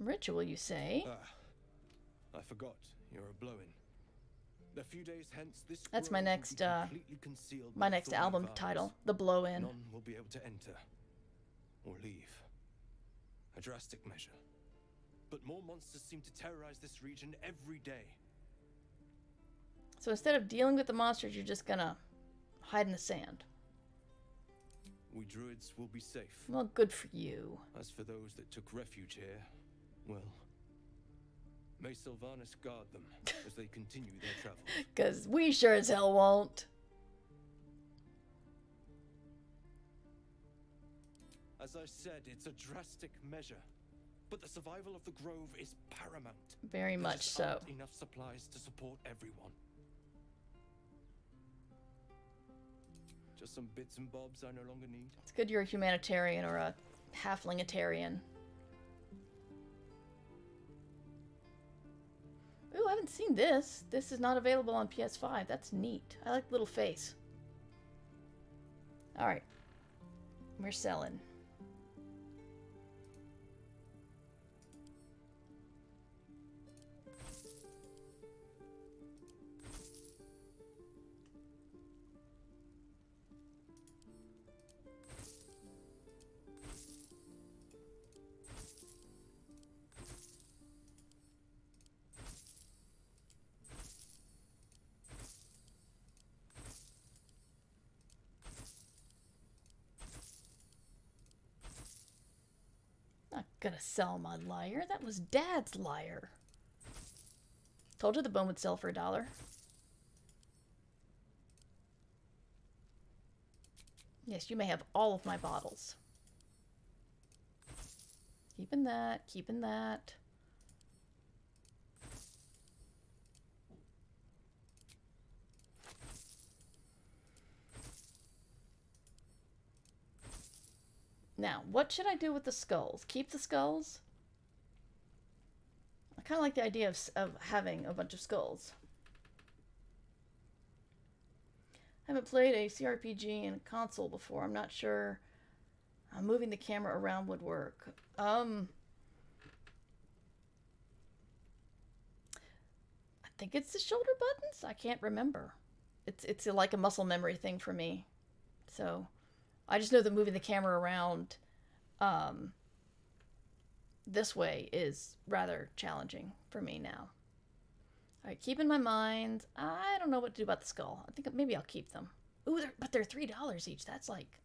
Ritual, you say? Ah, I forgot. You're a blow-in. A few days hence, this That's my grove will be next uh my next album title, The Blow In. None will be able to enter or leave. A drastic measure. But more monsters seem to terrorize this region every day. So instead of dealing with the monsters, you're just gonna hide in the sand. We druids will be safe. Well, good for you. As for those that took refuge here, well, may Silvanus guard them as they continue their travels. Because we sure as hell won't. As I said, it's a drastic measure, but the survival of the grove is paramount. Very much so. enough supplies to support everyone. Just some bits and bobs I no longer need. It's good you're a humanitarian or a halflingitarian. Ooh, I haven't seen this. This is not available on PS5. That's neat. I like little face. Alright. We're selling. Gonna sell my lyre. That was Dad's lyre. Told you the bone would sell for a dollar. Yes, you may have all of my bottles. Keeping that, keeping that. Now, what should I do with the skulls? Keep the skulls? I kind of like the idea of, of having a bunch of skulls. I haven't played a CRPG in a console before. I'm not sure uh, moving the camera around would work. Um, I think it's the shoulder buttons. I can't remember. It's it's like a muscle memory thing for me. So I just know that moving the camera around um, this way is rather challenging for me now. All right, keep in my mind, I don't know what to do about the skull. I think maybe I'll keep them. Ooh, they're, but they're $3 each. That's like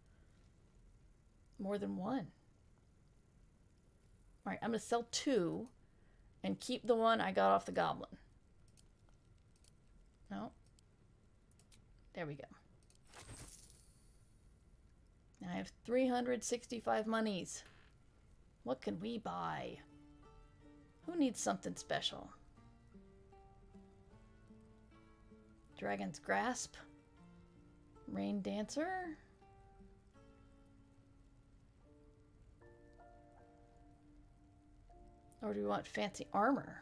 more than one. All right, I'm going to sell two and keep the one I got off the goblin. No. There we go. I have 365 monies. What can we buy? Who needs something special? Dragon's Grasp? Rain Dancer? Or do we want fancy armor?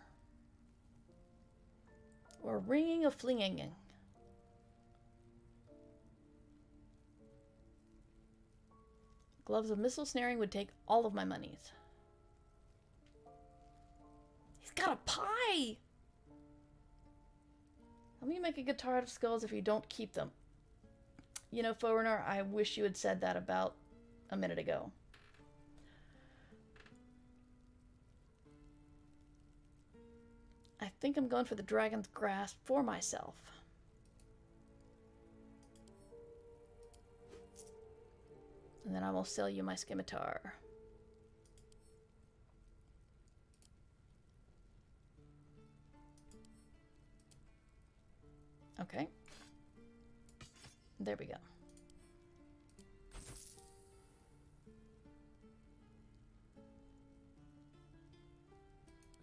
Or Ringing of Flinging? Gloves of Missile Snaring would take all of my monies. He's got a pie! How do you make a guitar out of skulls if you don't keep them? You know, Foreigner, I wish you had said that about a minute ago. I think I'm going for the Dragon's Grasp for myself. And then I will sell you my scimitar. Okay. There we go.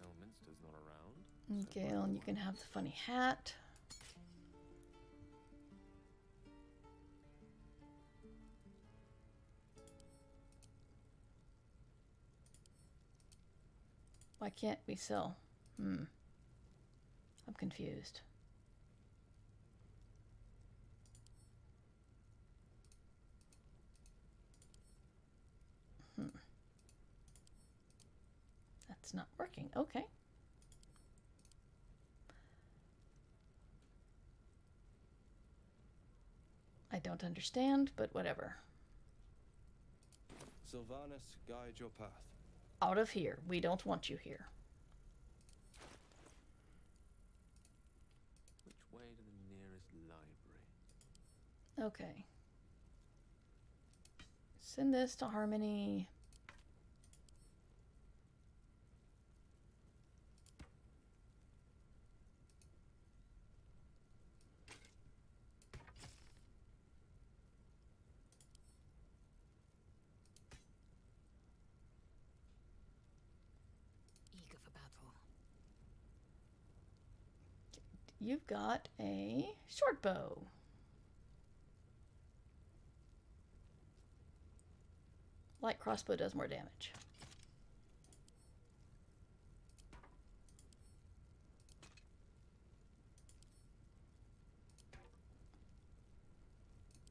Elminster's not around. Okay, and you can have the funny hat. Why can't we sell? Hmm. I'm confused. Hmm. That's not working. Okay. I don't understand, but whatever. Silvanus, guide your path. Out of here. We don't want you here. Which way to the nearest library? Okay. Send this to Harmony. Eager for battle. You've got a short bow. Light crossbow does more damage.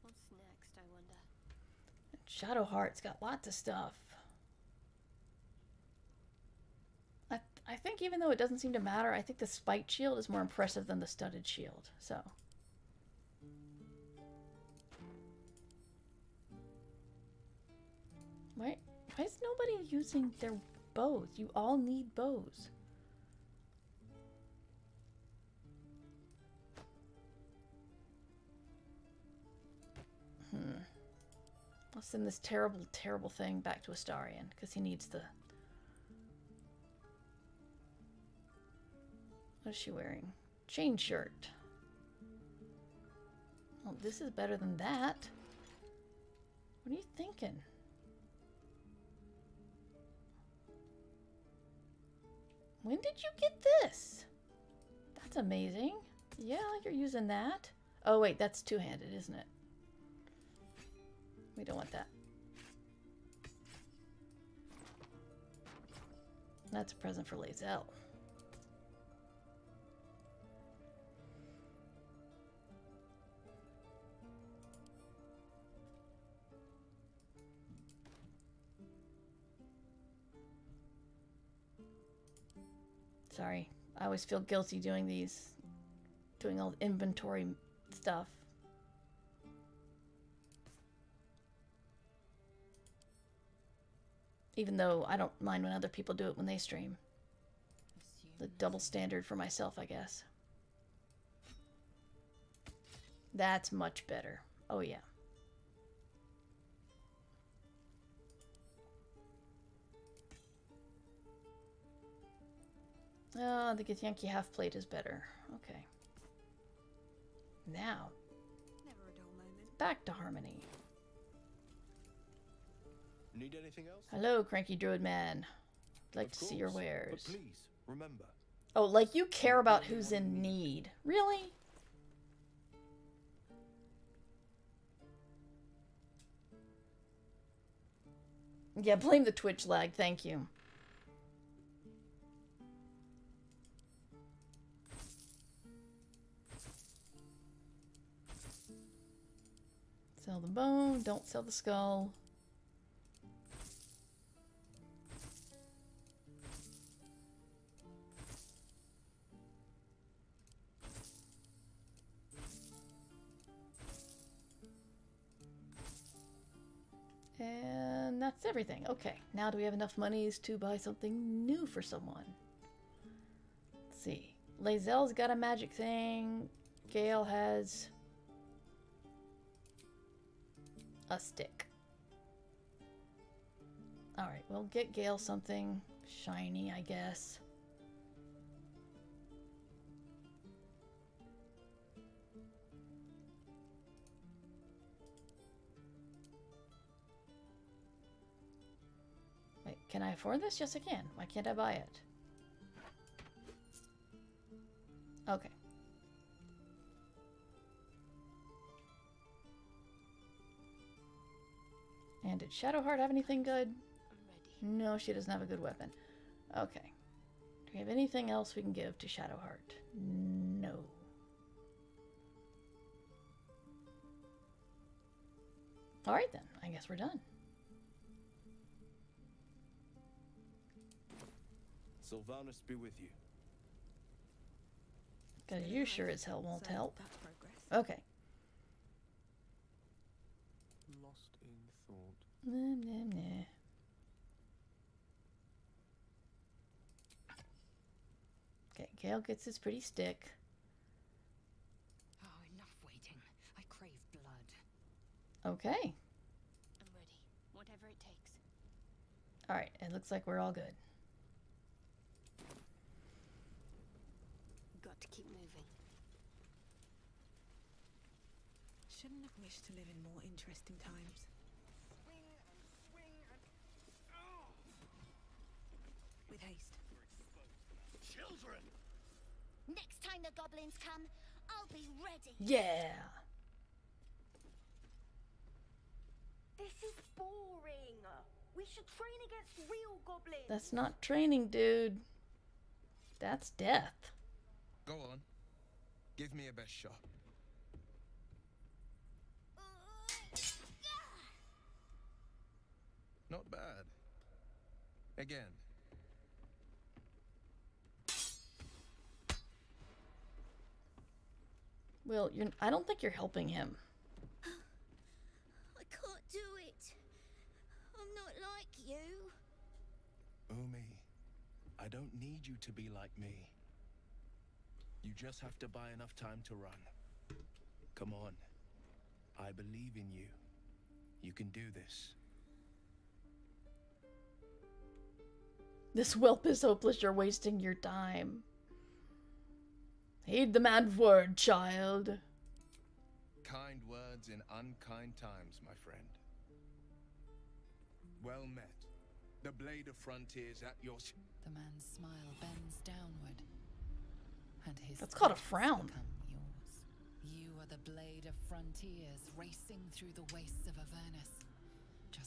What's next, I wonder? Shadowheart's got lots of stuff. I, think even though it doesn't seem to matter, I think the spiked shield is more impressive than the studded shield. So. Why, why is nobody using their bows? You all need bows. Hmm. I'll send this terrible, terrible thing back to Astarion, because he needs the What is she wearing? Chain shirt. Well, this is better than that. What are you thinking? When did you get this? That's amazing. Yeah, you're using that. Oh, wait, that's two-handed, isn't it? We don't want that. That's a present for Lae'zel. Sorry. I always feel guilty doing these. Doing all the inventory stuff. Even though I don't mind when other people do it when they stream. The double standard for myself, I guess. That's much better. Oh, yeah. Uh, oh, I think a Yankee half plate is better. Okay. Now, Never a dull moment. back to Harmony. Need anything else? Hello, cranky druid man. I'd like Of to see your wares. But please, remember. Oh, like you care about who's in need. Really? Yeah, blame the Twitch lag, thank you. Sell the bone, don't sell the skull. And that's everything. Okay, now do we have enough monies to buy something new for someone? Let's see. Lae'zel's got a magic thing. Gale has a stick. Alright, we'll get Gale something shiny, I guess. Wait, can I afford this? Yes, I can. Why can't I buy it? Okay. And did Shadowheart have anything good? No, she doesn't have a good weapon. Okay. Do we have anything else we can give to Shadowheart? No. Alright then, I guess we're done. Silvanus be with you. Because you sure as hell won't help. Okay. Lost in thought. Nah, nah, nah. Okay, Gale gets his pretty stick. Oh, enough waiting. I crave blood. Okay. I'm ready. Whatever it takes. Alright, it looks like we're all good. Got to keep moving. Shouldn't have wished to live in more interesting times. With haste. Children! Next time the goblins come, I'll be ready. Yeah! This is boring. We should train against real goblins. That's not training, dude. That's death. Go on. Give me a best shot. Not bad. Again. Will, you're, I don't think you're helping him. I can't do it. I'm not like you. Oh, Umi, I don't need you to be like me. You just have to buy enough time to run. Come on. I believe in you. You can do this. This whelp is hopeless. You're wasting your time. Heed the mad word, child. Kind words in unkind times, my friend. Well met. The blade of frontiers at your. s- The man's smile bends downward, and his That's called a frown. yours. You are the blade of frontiers racing through the wastes of Avernus.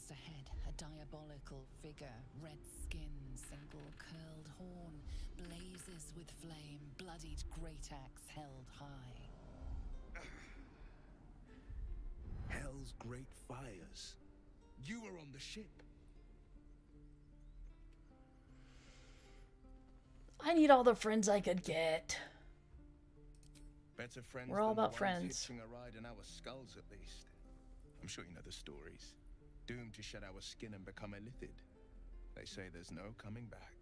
Just ahead, a diabolical figure, red skin, single curled horn, blazes with flame, bloodied great axe held high. Hell's great fires. You were on the ship. I need all the friends I could get. Better friends We're all than the about ones friends. hitching a ride in our skulls, at least. I'm sure you know the stories. Doomed to shed our skin and become a illithid. They say there's no coming back.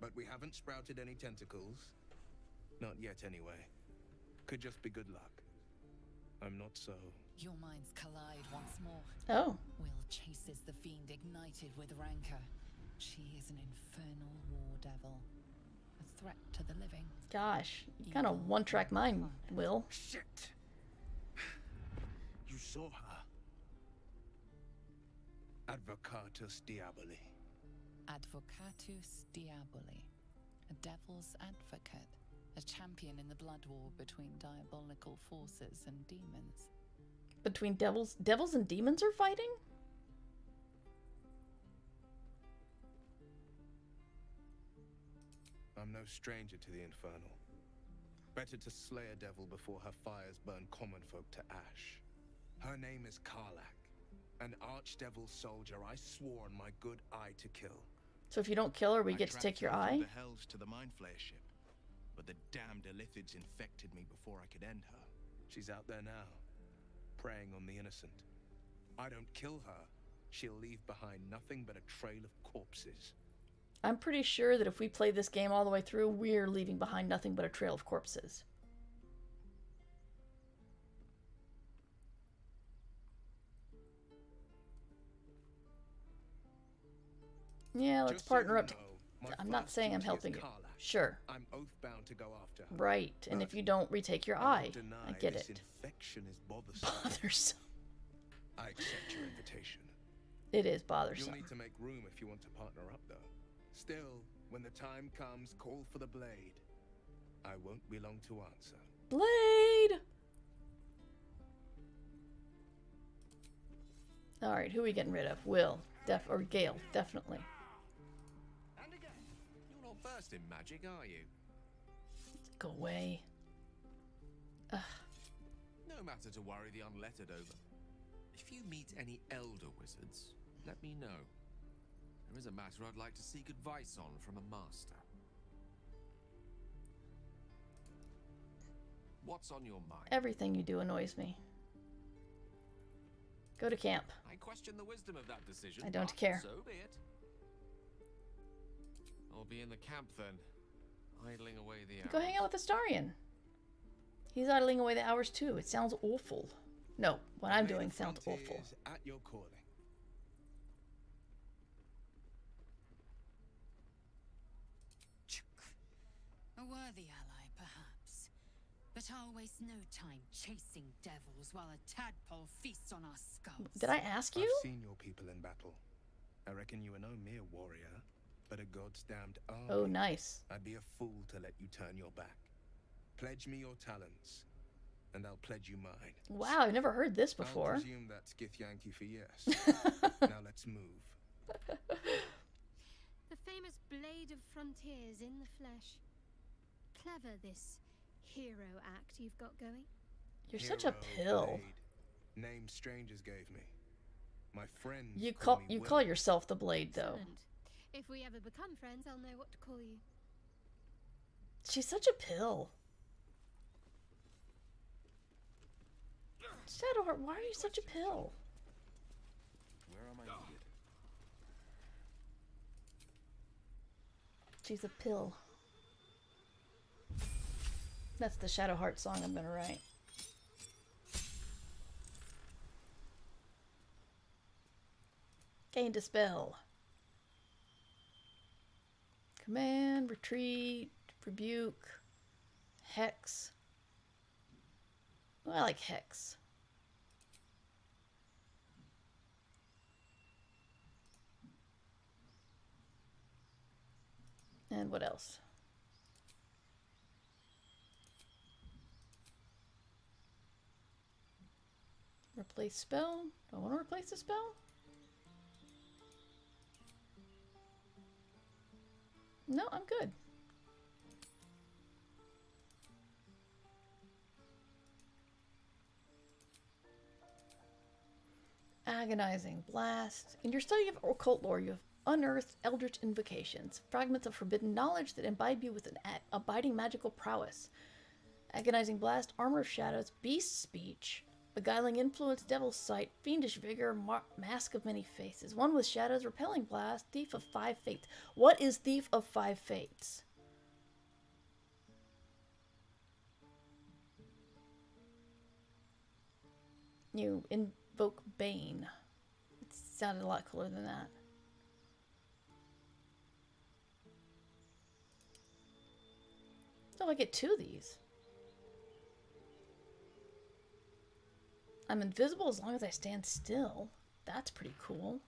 But we haven't sprouted any tentacles. Not yet, anyway. Could just be good luck. I'm not so. Your minds collide once more. Oh. Will chases the fiend ignited with rancor. She is an infernal war devil. A threat to the living. Gosh, you kind of one track mind, Will. Shit! You saw her. Advocatus Diaboli. Advocatus Diaboli. A devil's advocate. A champion in the blood war between diabolical forces and demons. Between devils, devils and demons are fighting. I'm no stranger to the infernal. Better to slay a devil before her fires burn common folk to ash. Her name is Karlach, an archdevil soldier I swore on my good eye to kill. So if you don't kill her, we I get to take your eye. the hells to the mind flayer ship, but the damned Illithids infected me before I could end her. She's out there now, preying on the innocent. I don't kill her, she'll leave behind nothing but a trail of corpses. I'm pretty sure that if we play this game all the way through, we're leaving behind nothing but a trail of corpses. Yeah, let's Just partner you up. Know, I'm not saying I'm helping you. Sure. I'm oath-bound to go after her. Right, and if you don't retake your eye, I get it. infection is bothersome. Bothersome. I accept your invitation. It is You'll bothersome. need to make room if you want to partner up, though. Still, when the time comes, call for the blade. I won't be long to answer. Blade! Alright, who are we getting rid of? Will. Def or Gale, definitely. Versed in magic, are you? Go away. Ugh. No matter to worry the unlettered over. If you meet any elder wizards, let me know. There is a matter I'd like to seek advice on from a master. What's on your mind? Everything you do annoys me. Go to camp. I question the wisdom of that decision. I don't but care. So be it. I'll be in the camp then, idling away the hours. Go hang out with Astarion. He's idling away the hours too. It sounds awful. No, what I'm doing sounds awful. At your calling. A worthy ally, perhaps. But I'll waste no time chasing devils while a tadpole feasts on our skulls. Did I ask you? I've seen your people in battle. I reckon you are no mere warrior, but a god's damned army. Oh, nice. I'd be a fool to let you turn your back. Pledge me your talents, and I'll pledge you mine. Wow, I've never heard this before. I'll before. presume that's Githyanki for yes. now let's move. The famous Blade of Frontiers in the flesh. Clever, this hero act you've got going. You're such a pill. Blade. Name strangers gave me. My friends. You call call you Will. call yourself the blade though. Excellent. If we ever become friends, I'll know what to call you. She's such a pill. Shadowheart, why are you such a pill? Where am I needed? She's a pill. That's the Shadowheart song I'm gonna write. Gain Dispel. Command, retreat, rebuke, Hex. I like Hex. And what else? Replace spell? Do I want to replace the spell? No, I'm good. Agonizing Blast. In your study of occult lore, you have unearthed eldritch invocations, fragments of forbidden knowledge that imbibe you with an abiding magical prowess. Agonizing Blast, Armor of Shadows, Beast Speech, Beguiling Influence, Devil's Sight, Fiendish Vigor, Mar Mask of Many Faces. One with Shadows, Repelling Blast, Thief of Five Fates. What is Thief of Five Fates? You invoke Bane. It sounded a lot cooler than that. So I get two of these. I'm invisible as long as I stand still. That's pretty cool.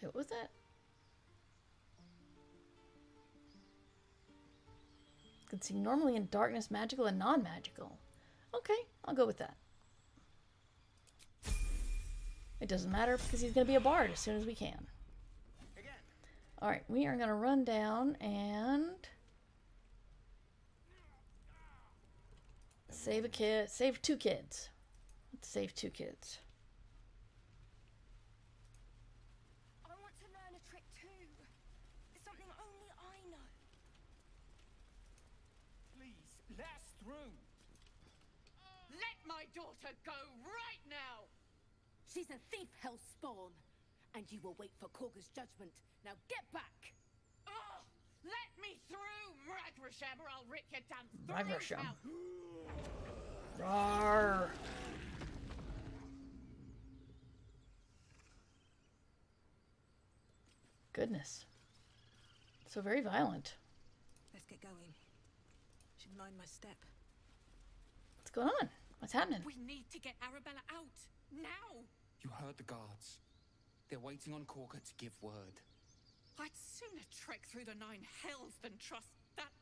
Wait, what was that? Can see normally in darkness, magical and non-magical. Okay, I'll go with that. It doesn't matter because he's going to be a bard as soon as we can. Alright, we are going to run down and... Save a kid. Save two kids. Let's save two kids. I want to learn a trick too. It's something only I know. Please, let us through. Let my daughter go right now! She's a thief, Hellspawn. And you will wait for Kagha's judgment. Now get back! Oh, let me through, Ragrasham, or I'll rip your damn throat Ragrasham. out! Rawr. Goodness. So very violent. Let's get going. Should mind my step. What's going on? What's happening? We need to get Arabella out! Now! You heard the guards. They're waiting on Kagha to give word. I'd sooner trek through the nine hells than trust that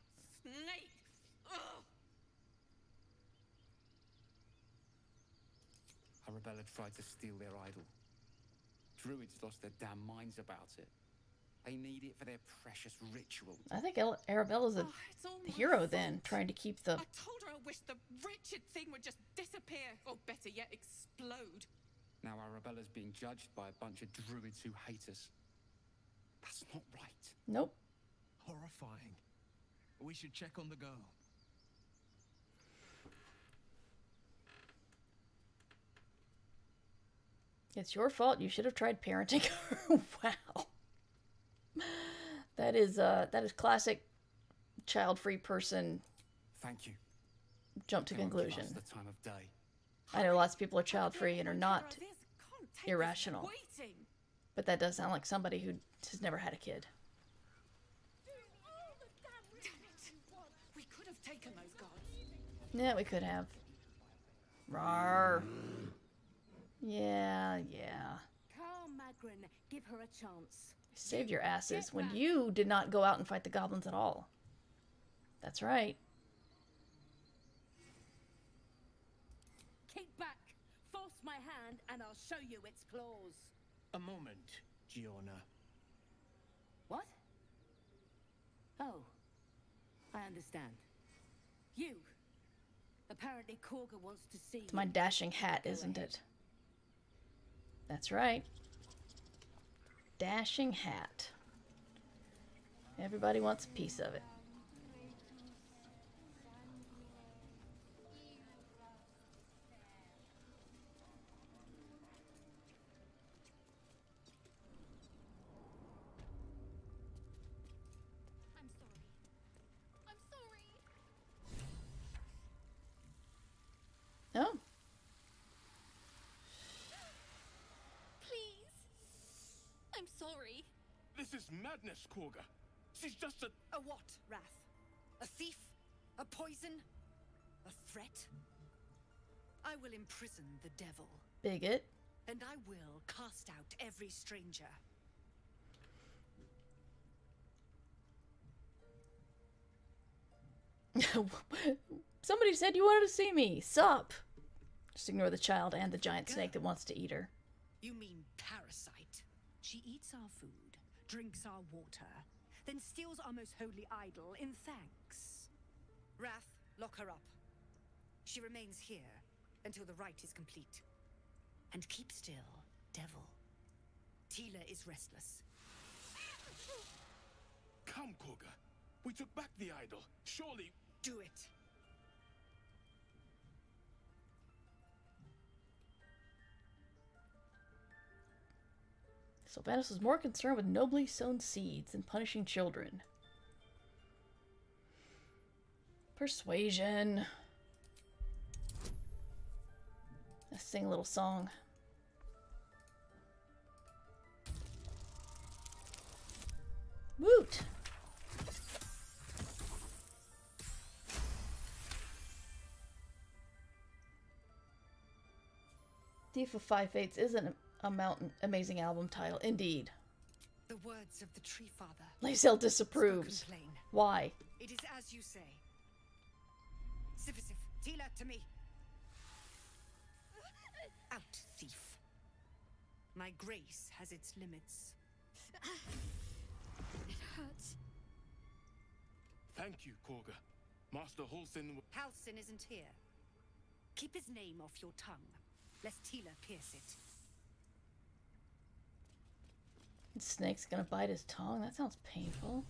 snake! Ugh! Arabella tried to steal their idol. Druids lost their damn minds about it. They need it for their precious ritual. I think El- Arabella's a Oh, it's all my hero then, trying to keep the... I told her I wish the wretched thing would just disappear, or better yet, explode. Now Arabella's being judged by a bunch of druids who hate us. That's not right. Nope. Horrifying. We should check on the girl. It's your fault. You should have tried parenting her. wow. That is uh that is classic child-free person Thank you. jump to They conclusion. us the time of day. I know lots of people are child-free and are not irrational. But that does sound like somebody who has never had a kid. We could have taken those guards. Yeah, we could have. Rawr. Yeah, yeah. Carl Magrin, give her a chance. You saved your asses when you did not go out and fight the goblins at all. That's right. Keep back. Force my hand, and I'll show you its claws. A moment, Giona. What? Oh, I understand. You. Apparently, Korga wants to see. It's my dashing hat, isn't it? That's right. Dashing hat. Everybody wants a piece of it. Is Kagha. She's just a. A what, Wrath? A thief? A poison? A threat? I will imprison the devil. Bigot. And I will cast out every stranger. Somebody said you wanted to see me. Sup? Just ignore the child and the giant snake that wants to eat her. You mean parasite? She eats our food, drinks our water, then steals our most holy idol in thanks. Wrath, lock her up. She remains here until the rite is complete. And keep still, devil. Tila is restless. Come, Kagha. We took back the idol. Surely. Do it. Silvanus was more concerned with nobly sown seeds than punishing children. Persuasion. Let's sing a little song. Woot! Thief of Five Fates is an a mountain amazing album title, indeed. The words of the Tree Father. Lae'zel disapproves. Why? It is as you say. Sifisif, Tila to me. Out, thief. My grace has its limits. It hurts. Thank you, Kagha. Master Halsin. Halsin isn't here. Keep his name off your tongue, lest Tila pierce it. The snake's gonna bite his tongue? That sounds painful.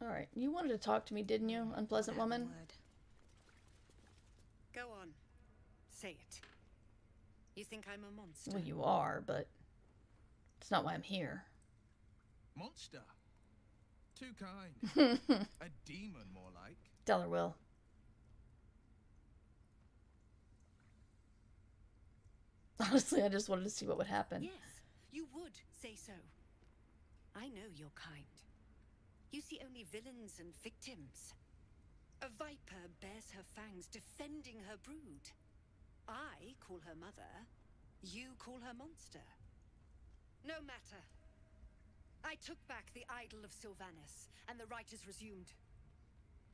Alright, you wanted to talk to me, didn't you, unpleasant woman? Go on. Say it. You think I'm a monster? Well, you are, but it's not why I'm here. Monster. Too kind. a demon, more like. Dollar will. Honestly, I just wanted to see what would happen. Yes, you would say so. I know your kind. You see only villains and victims. A viper bears her fangs defending her brood. I call her mother. You call her monster. No matter. I took back the idol of Silvanus, and the rite is resumed.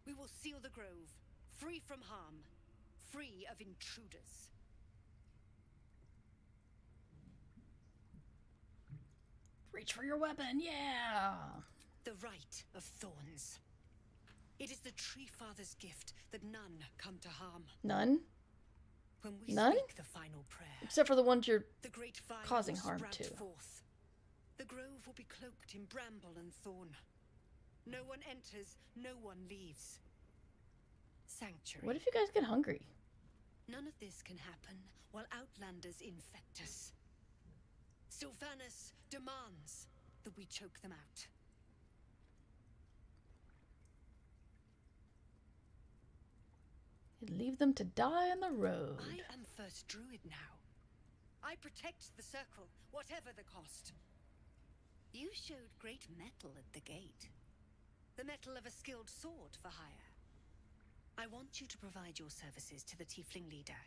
We will seal the grove, free from harm, free of intruders. Reach for your weapon, yeah! The rite of thorns. It is the Tree Father's gift that none come to harm. None? When we None? speak the final prayer, Except for the ones you're the great causing harm to. Forth. The grove will be cloaked in bramble and thorn. No one enters, no one leaves. Sanctuary. What if you guys get hungry? None of this can happen while Outlanders infect us. Silvanus demands that we choke them out. And leave them to die on the road. I am First Druid now. I protect the Circle, whatever the cost. You showed great mettle at the gate. The metal of a skilled sword for hire. I want you to provide your services to the Tiefling leader.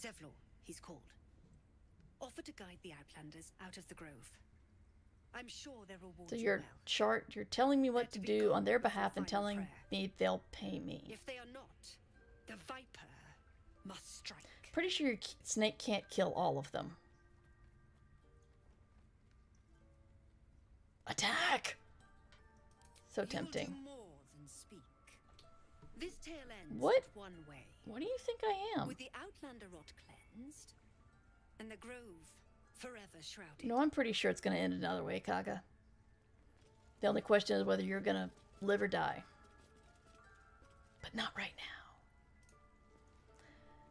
Zevlor, he's called. Offer to guide the Outlanders out of the grove. I'm sure they'll reward So you your well. chart, you're telling me what to do on their behalf and telling me they'll pay me. If they are not, the Viper must strike. Pretty sure your snake can't kill all of them. Attack! So tempting. You will do more than speak. This tale ends What? one way. What do you think I am? With the Outlander rot cleansed, and the grove forever shrouded. No, I'm pretty sure it's gonna end another way, Kagha. The only question is whether you're gonna live or die. But not right now.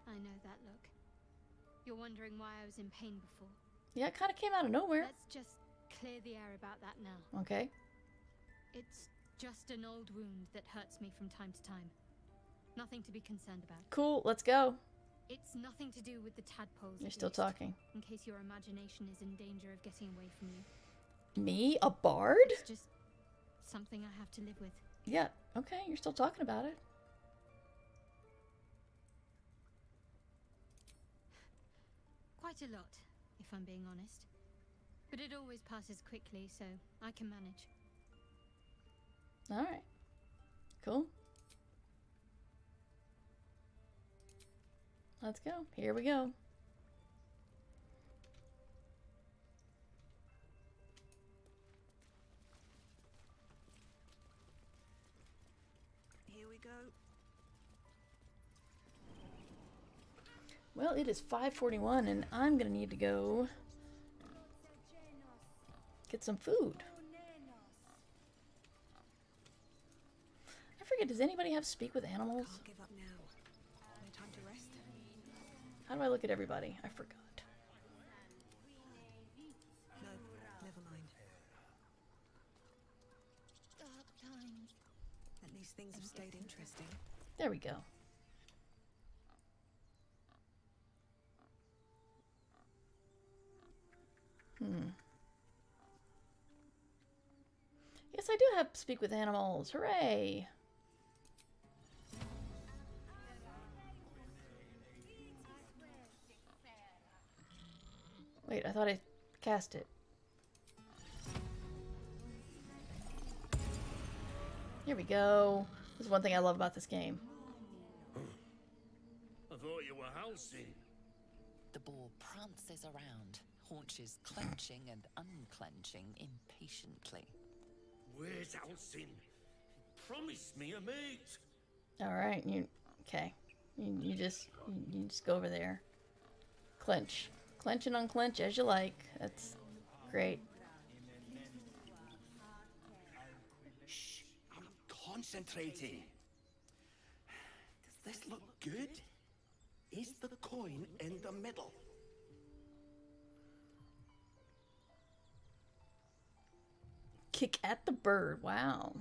I know that look. You're wondering why I was in pain before. Yeah, it kind of came out of nowhere. Let's just clear the air about that now. Okay. It's just an old wound that hurts me from time to time. Nothing to be concerned about. Cool, let's go. It's nothing to do with the tadpoles. You're still least, talking. In case your imagination is in danger of getting away from you. Me? A bard? It's just something I have to live with. Yeah, okay, you're still talking about it. Quite a lot, if I'm being honest. But it always passes quickly, so I can manage. Alright. Cool. Let's go. Here we go. Here we go. Well, it is 5:41 and I'm going to need to go get some food. I forget, does anybody have speak with animals? How do I look at everybody? I forgot. No, never mind. At least things have stayed interesting. There we go. Hmm. Yes, I do have speak with animals. Hooray! Wait, I thought I cast it. Here we go. This is one thing I love about this game. I thought you were Halsin. The boar prances around, haunches clenching and unclenching impatiently. Where's Halsin? Promise me a mate. All right, you okay? You, you just you, you just go over there. Clench, clench and unclench as you like. That's great. Shh, I'm concentrating. Does this look good? Is the coin in the middle? Kick at the bird. Wow.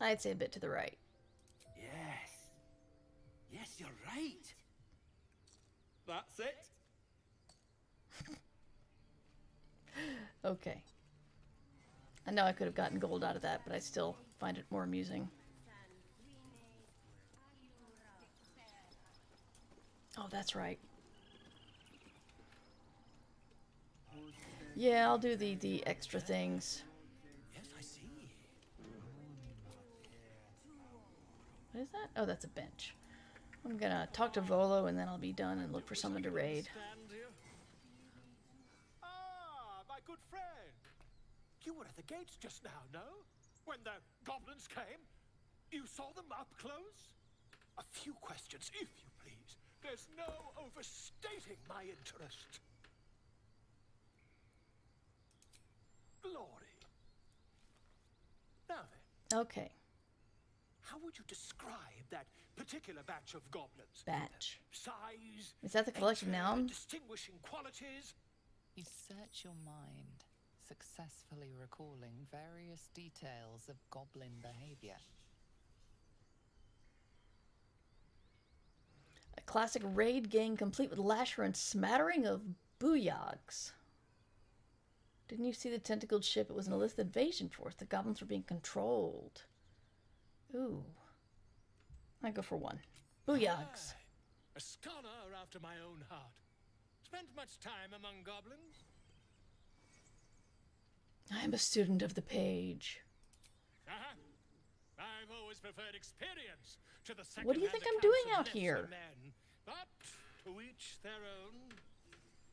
I'd say a bit to the right. Yes. Yes, you're right. That's it. Okay. I know I could have gotten gold out of that, but I still find it more amusing. Oh, that's right. Yeah, I'll do the the extra things. Yes, I see. What is that? Oh, that's a bench. I'm gonna talk to Volo and then I'll be done and look for someone to raid. Ah, my good friend. You were at the gates just now, no? When the goblins came? You saw them up close? A few questions, if you please. There's no overstating my interest. Glory. Now then, Okay. How would you describe that particular batch of goblins? Batch. Size? Is that the collection nature, noun? Distinguishing qualities? You search your mind, successfully recalling various details of goblin behavior. A classic raid gang complete with lasher and smattering of booyahgs. Didn't you see the tentacled ship? It was an illicit invasion force. The goblins were being controlled. Ooh. I go for one. Booyahgs. A scholar after my own heart. Spent much time among goblins? I am a student of the page. Uh-huh. I've always preferred experience to the What do you think I'm doing out here? Men. But to each their own.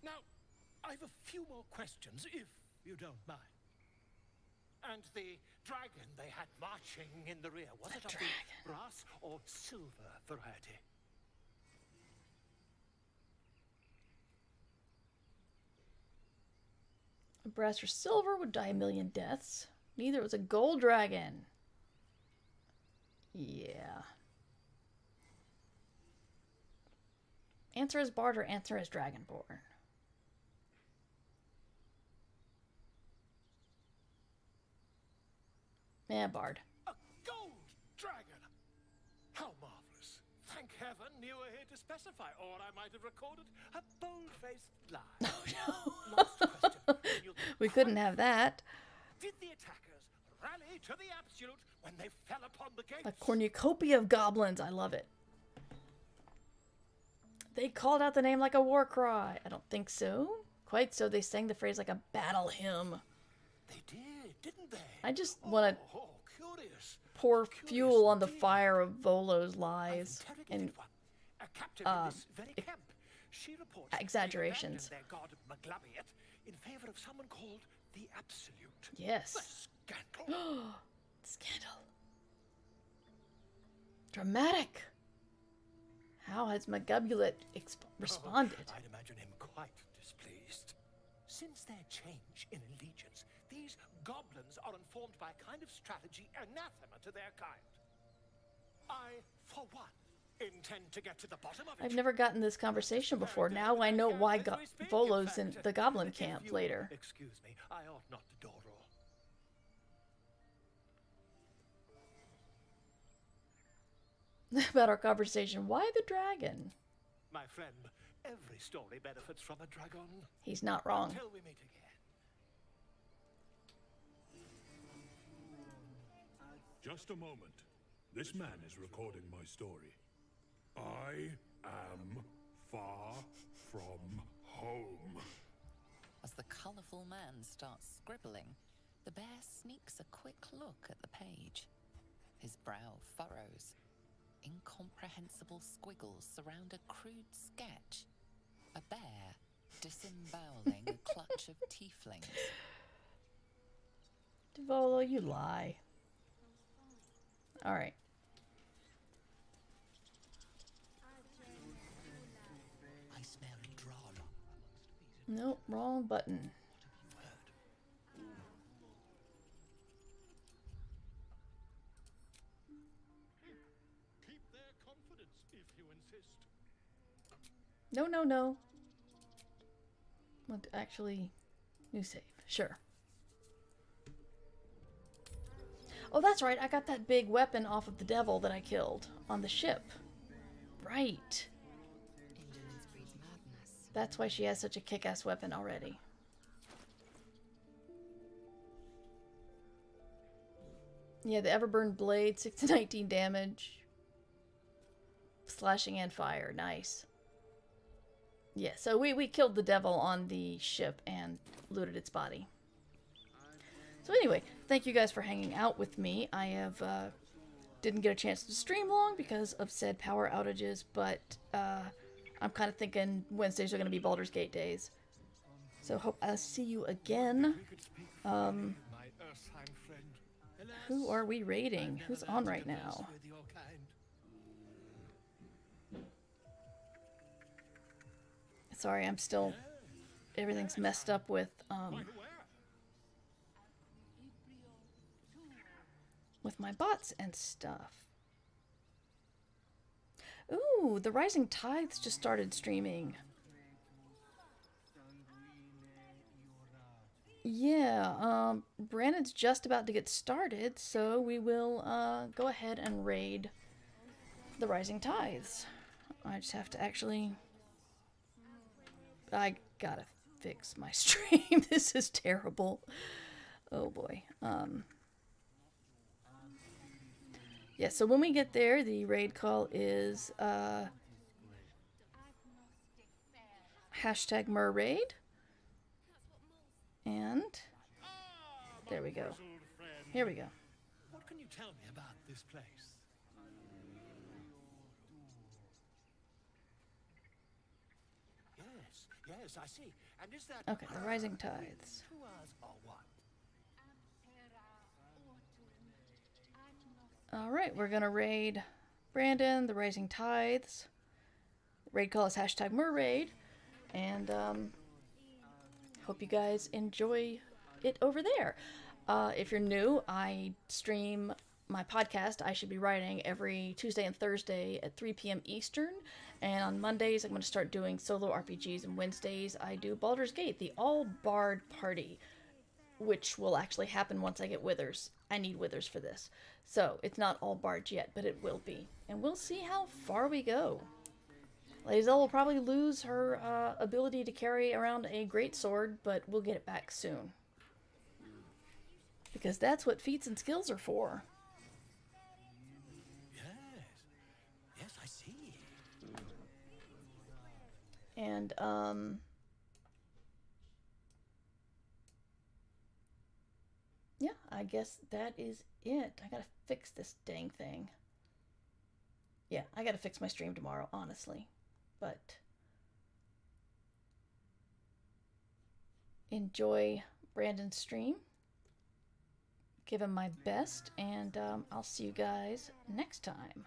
Now, I've a few more questions, if you don't mind. And the dragon they had marching in the rear, was it of the brass or silver variety? A brass or silver would die a million deaths. Neither was a gold dragon. Yeah. Answer as barter, or answer as dragonborn. Yeah, bard. A gold dragon! How marvelous. Thank heaven you were here to specify, or I might have recorded a bold-faced lie. Oh, no. we couldn't have that. Did the attackers rally to the absolute when they fell upon the gates? A cornucopia of goblins. I love it. They called out the name like a war cry. I don't think so. Quite so. They sang the phrase like a battle hymn. They did, didn't they? I just want to Oh, curious. pour fuel on the fire of Volo's lies and uh, in this very camp. She reports exaggerations. their god Maglubiyet in favor of someone called the Absolute. Yes. The scandal. Scandal. Dramatic. How has Magabulet exp- responded? Oh, I'd imagine him quite displeased. Since their change in allegiance, goblins are informed by a kind of strategy anathema to their kind. I, for one, intend to get to the bottom of it. I've never gotten this conversation before. Now I know why Go- Volo's in the Goblin camp you later. Excuse me, I ought not to dawdle. About our conversation. Why the dragon? My friend, every story benefits from a dragon. He's not wrong. Until we meet again. Just a moment. This man is recording my story. I am far from home. As the colourful man starts scribbling, the bear sneaks a quick look at the page. His brow furrows. Incomprehensible squiggles surround a crude sketch. A bear disemboweling a clutch of tieflings. Volo, you lie. All right. I smell drama. Nope, wrong button. No, no, no. To actually new save. Sure. Oh, that's right. I got that big weapon off of the devil that I killed on the ship. Right. That's why she has such a kick-ass weapon already. Yeah, the Everburn blade, 6 to 19 damage. Slashing and fire. Nice. Yeah, so we, we killed the devil on the ship and looted its body. So anyway, thank you guys for hanging out with me. I have uh, didn't get a chance to stream long because of said power outages, but uh, I'm kind of thinking Wednesdays are going to be Baldur's Gate days. So hope I'll see you again. Um, who are we raiding? Who's on right now? Sorry, I'm still. Everything's messed up with um, with my bots and stuff. Ooh, the Rising Tides just started streaming. Yeah, um, Brandon's just about to get started, so we will uh, go ahead and raid the Rising Tides. I just have to actually. I gotta fix my stream. this is terrible. Oh boy. Um. Yeah, so when we get there, the raid call is uh, hashtag murraid. And there we go. Here we go. What can you tell me about this place? Yes, yes, I see. And is that Okay, the Rising Tides. Two hours or what? All right, we're gonna raid Brandon, the Rising Tides. Raid call is hashtag murraid, and um, hope you guys enjoy it over there. Uh, if you're new, I stream my podcast. I should be writing every Tuesday and Thursday at 3 p.m. Eastern, and on Mondays I'm going to start doing solo RPGs, and Wednesdays I do Baldur's Gate, the all bard party which will actually happen once I get withers. I need withers for this. So it's not all bards yet, but it will be. And we'll see how far we go. Lae'zel will probably lose her uh, ability to carry around a great sword, but we'll get it back soon. Because that's what feats and skills are for. Yes. Yes, I see. And, um... Yeah, I guess that is it. I gotta fix this dang thing. Yeah, I gotta fix my stream tomorrow, honestly. But... Enjoy Brandon's stream. Give him my best, and um, I'll see you guys next time.